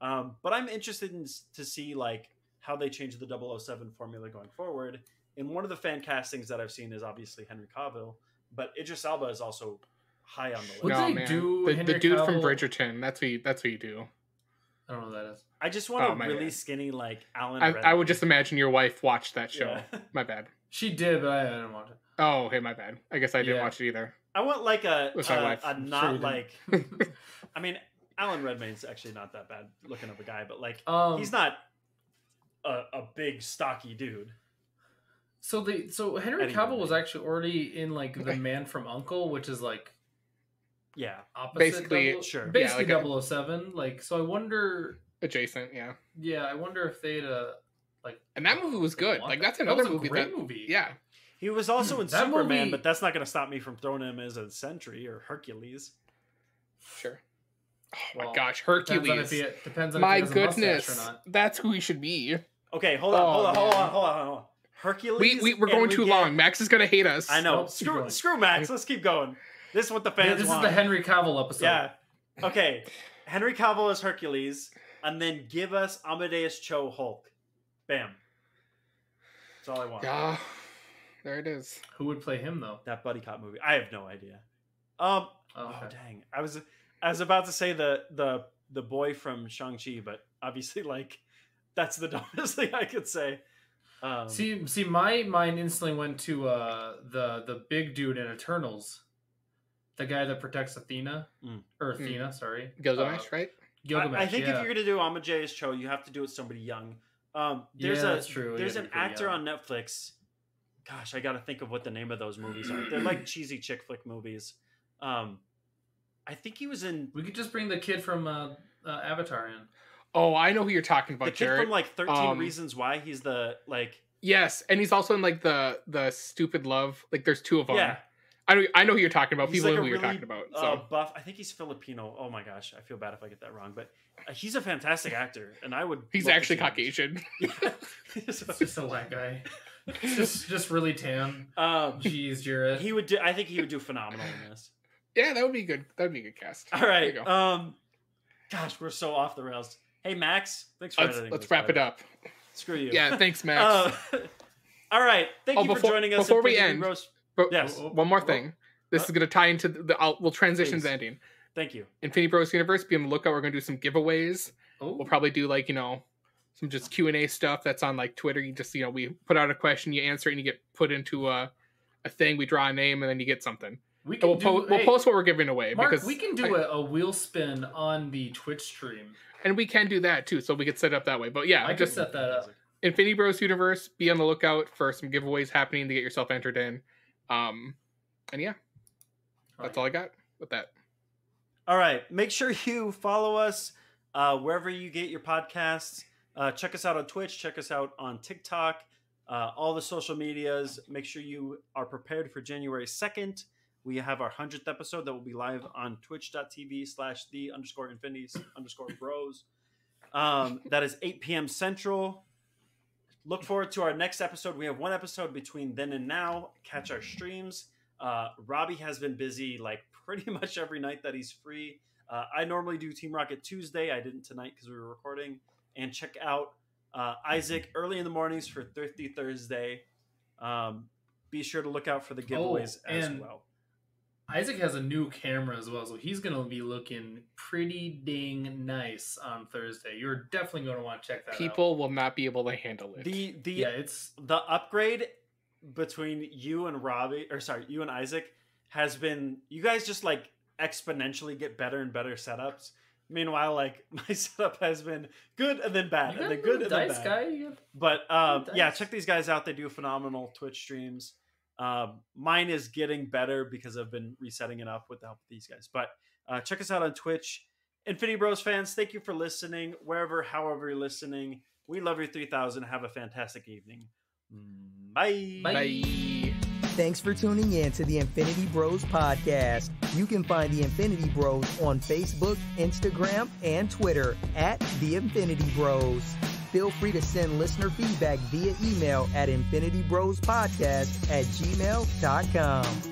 Um, but I'm interested in, to see like how they change the 007 formula going forward. And one of the fan castings that I've seen is obviously Henry Cavill, but Idris Elba is also high on the list.
Would
no
they
man,
do
the, the
Henry
dude from Bridgerton. That's what you, that's what you do.
I don't know what that is.
I just want
Oh,
a really
bad.
skinny like Alan.
I, I would just imagine your wife watched that show.
Yeah.
My bad.
She did, but I didn't watch
Oh, okay, my bad. I guess I didn't
Yeah.
watch it either.
I want like a
With
a, a not
you
like. I mean, Alan Redmayne's actually not that bad looking of a guy, but like
um,
he's not a, a big stocky dude.
So the so Henry
Eddie
Cavill was actually already in like the Man from Uncle, which is like
Yeah,
opposite
Basically,
double,
sure. Yeah,
basically
like a-
Like so, I wonder.
Adjacent, yeah.
Yeah, I wonder if they'd uh like.
And that movie was good. Like
that.
that's
That
another
was a
movie
great
that.
movie.
Yeah,
he was also in
That
Superman,
movie-
but that's not going to stop me from throwing him as a Sentry or Hercules.
sure. Oh
Well,
my gosh,
Depends on if
Hercules.
he depends on
My
if he has
goodness,
mustache or not.
that's who he should be.
Okay, hold on,
Oh,
hold on, hold
man.
on, hold on, hold on. Hercules.
We, we we're going
we
too
get-
long. Max is gonna hate us.
I know.
Nope,
screw screw Max. Let's keep going. This is what the
Yeah,
fans
this
want.
is the Henry Cavill episode.
Yeah. Okay. Henry Cavill as Hercules, and then give us Amadeus Cho Hulk. Bam. That's all I want.
Yeah, there it is.
Who would play him though?
That buddy cop movie. I have no idea. Um.
Oh,
Oh dang! I was I was about to say the the the boy from Shang Chi, but obviously like that's the dumbest thing I could say. Um,
See, see, my mind instantly went to uh the the big dude in Eternals, the guy that protects Athena
Mm.
or Athena, sorry,
Gilgamesh,
Uh,
right?
Gilgamesh.
I, I think
yeah.
if you're gonna do Amadeus Cho, you have to do it with somebody young. Um, there's
Yeah,
a
that's true. You
an actor
young.
on Netflix. Gosh, I gotta think of what the name of those movies are. They're like cheesy chick flick movies. Um, I think he was in
we could just bring the kid from uh, uh, Avatar in.
Oh, I know who you're talking about,
the kid
Jared.
from like Thirteen
Um,
Reasons Why. He's the like
yes, and he's also in like the the stupid love. Like there's two of them.
yeah.
I know I know who you're talking about.
He's
People
like
know
a
who you're talking about.
Uh, buff. I think he's Filipino. Oh my gosh, I feel bad if I get that wrong, but uh, he's a fantastic actor, and I would.
he's actually. Caucasian.
Yeah.
It's just a white guy, just just really tan.
um,
Jeez, Jared.
he would do. I think he would do phenomenal in this.
yeah, that would be good. That would be a good cast.
All right.
There you go.
Um, gosh, we're so off the rails. Hey Max, thanks for
let's let's wrap
by
it up.
Screw you.
Yeah, thanks, Max.
Uh, all right. Thank
Oh,
you for
before-
joining us.
before we end-
Roast-
But
yes.
one more thing. This
Uh,
is going to tie into the. the I'll, we'll transition to ending.
Thank you.
Infinity Bros Universe. Be on the lookout. We're going to do some giveaways.
oh,
We'll probably do like you know some just Q and A stuff that's on like Twitter. You just you know we put out a question, you answer it, and you get put into a a thing. We draw a name, and then you get something.
we
And
can
we'll,
do.
po- we'll post what we're giving away
Mark,
because
we can do a, a wheel spin on the Twitch stream.
and we can do that too, so we could set up that way. But yeah,
I just set that up.
Infinity Bros Universe. Be on the lookout for some giveaways happening to get yourself entered in. Um, and yeah, that's all I got with that.
All right, make sure you follow us uh, wherever you get your podcasts. Uh, check us out on Twitch. Check us out on TikTok. Uh, all the social medias. Make sure you are prepared for January second. We have our hundredth episode that will be live on Twitch.tv slash the underscore infinities underscore bros. Um, that is 8 p.m. Central. Look forward to our next episode. We have one episode between then and now. Catch our streams. Uh, Robbie has been busy like pretty much every night that he's free. Uh, I normally do Team Rocket Tuesday. I didn't tonight because we were recording. And check out uh, Isaac early in the mornings for Thrifty Thursday. Um, be sure to look out for the giveaways oh, as well.
Isaac has a new camera as well, so he's going to be looking pretty dang nice on Thursday. You're definitely going to want to check that out.
People out. will not be able to handle it.
The the yeah, it's the upgrade between you and Robbie or sorry, you and Isaac has been you guys just like exponentially get better and better setups. Meanwhile, like my setup has been good and then bad, and then good and then bad. Guy? But um, yeah, check these guys out. They do phenomenal Twitch streams. Um, mine is getting better because I've been resetting it up with the help of these guys. But uh, check us out on Twitch. Infinity Bros fans, thank you for listening. Wherever, however you're listening, we love your 3000. Have a fantastic evening. Bye.
Bye. Bye.
Thanks for tuning in to the Infinity Bros podcast. You can find the Infinity Bros on Facebook, Instagram, and Twitter at the Infinity Bros feel free to send listener feedback via email at infinitybrospodcast at gmail.com.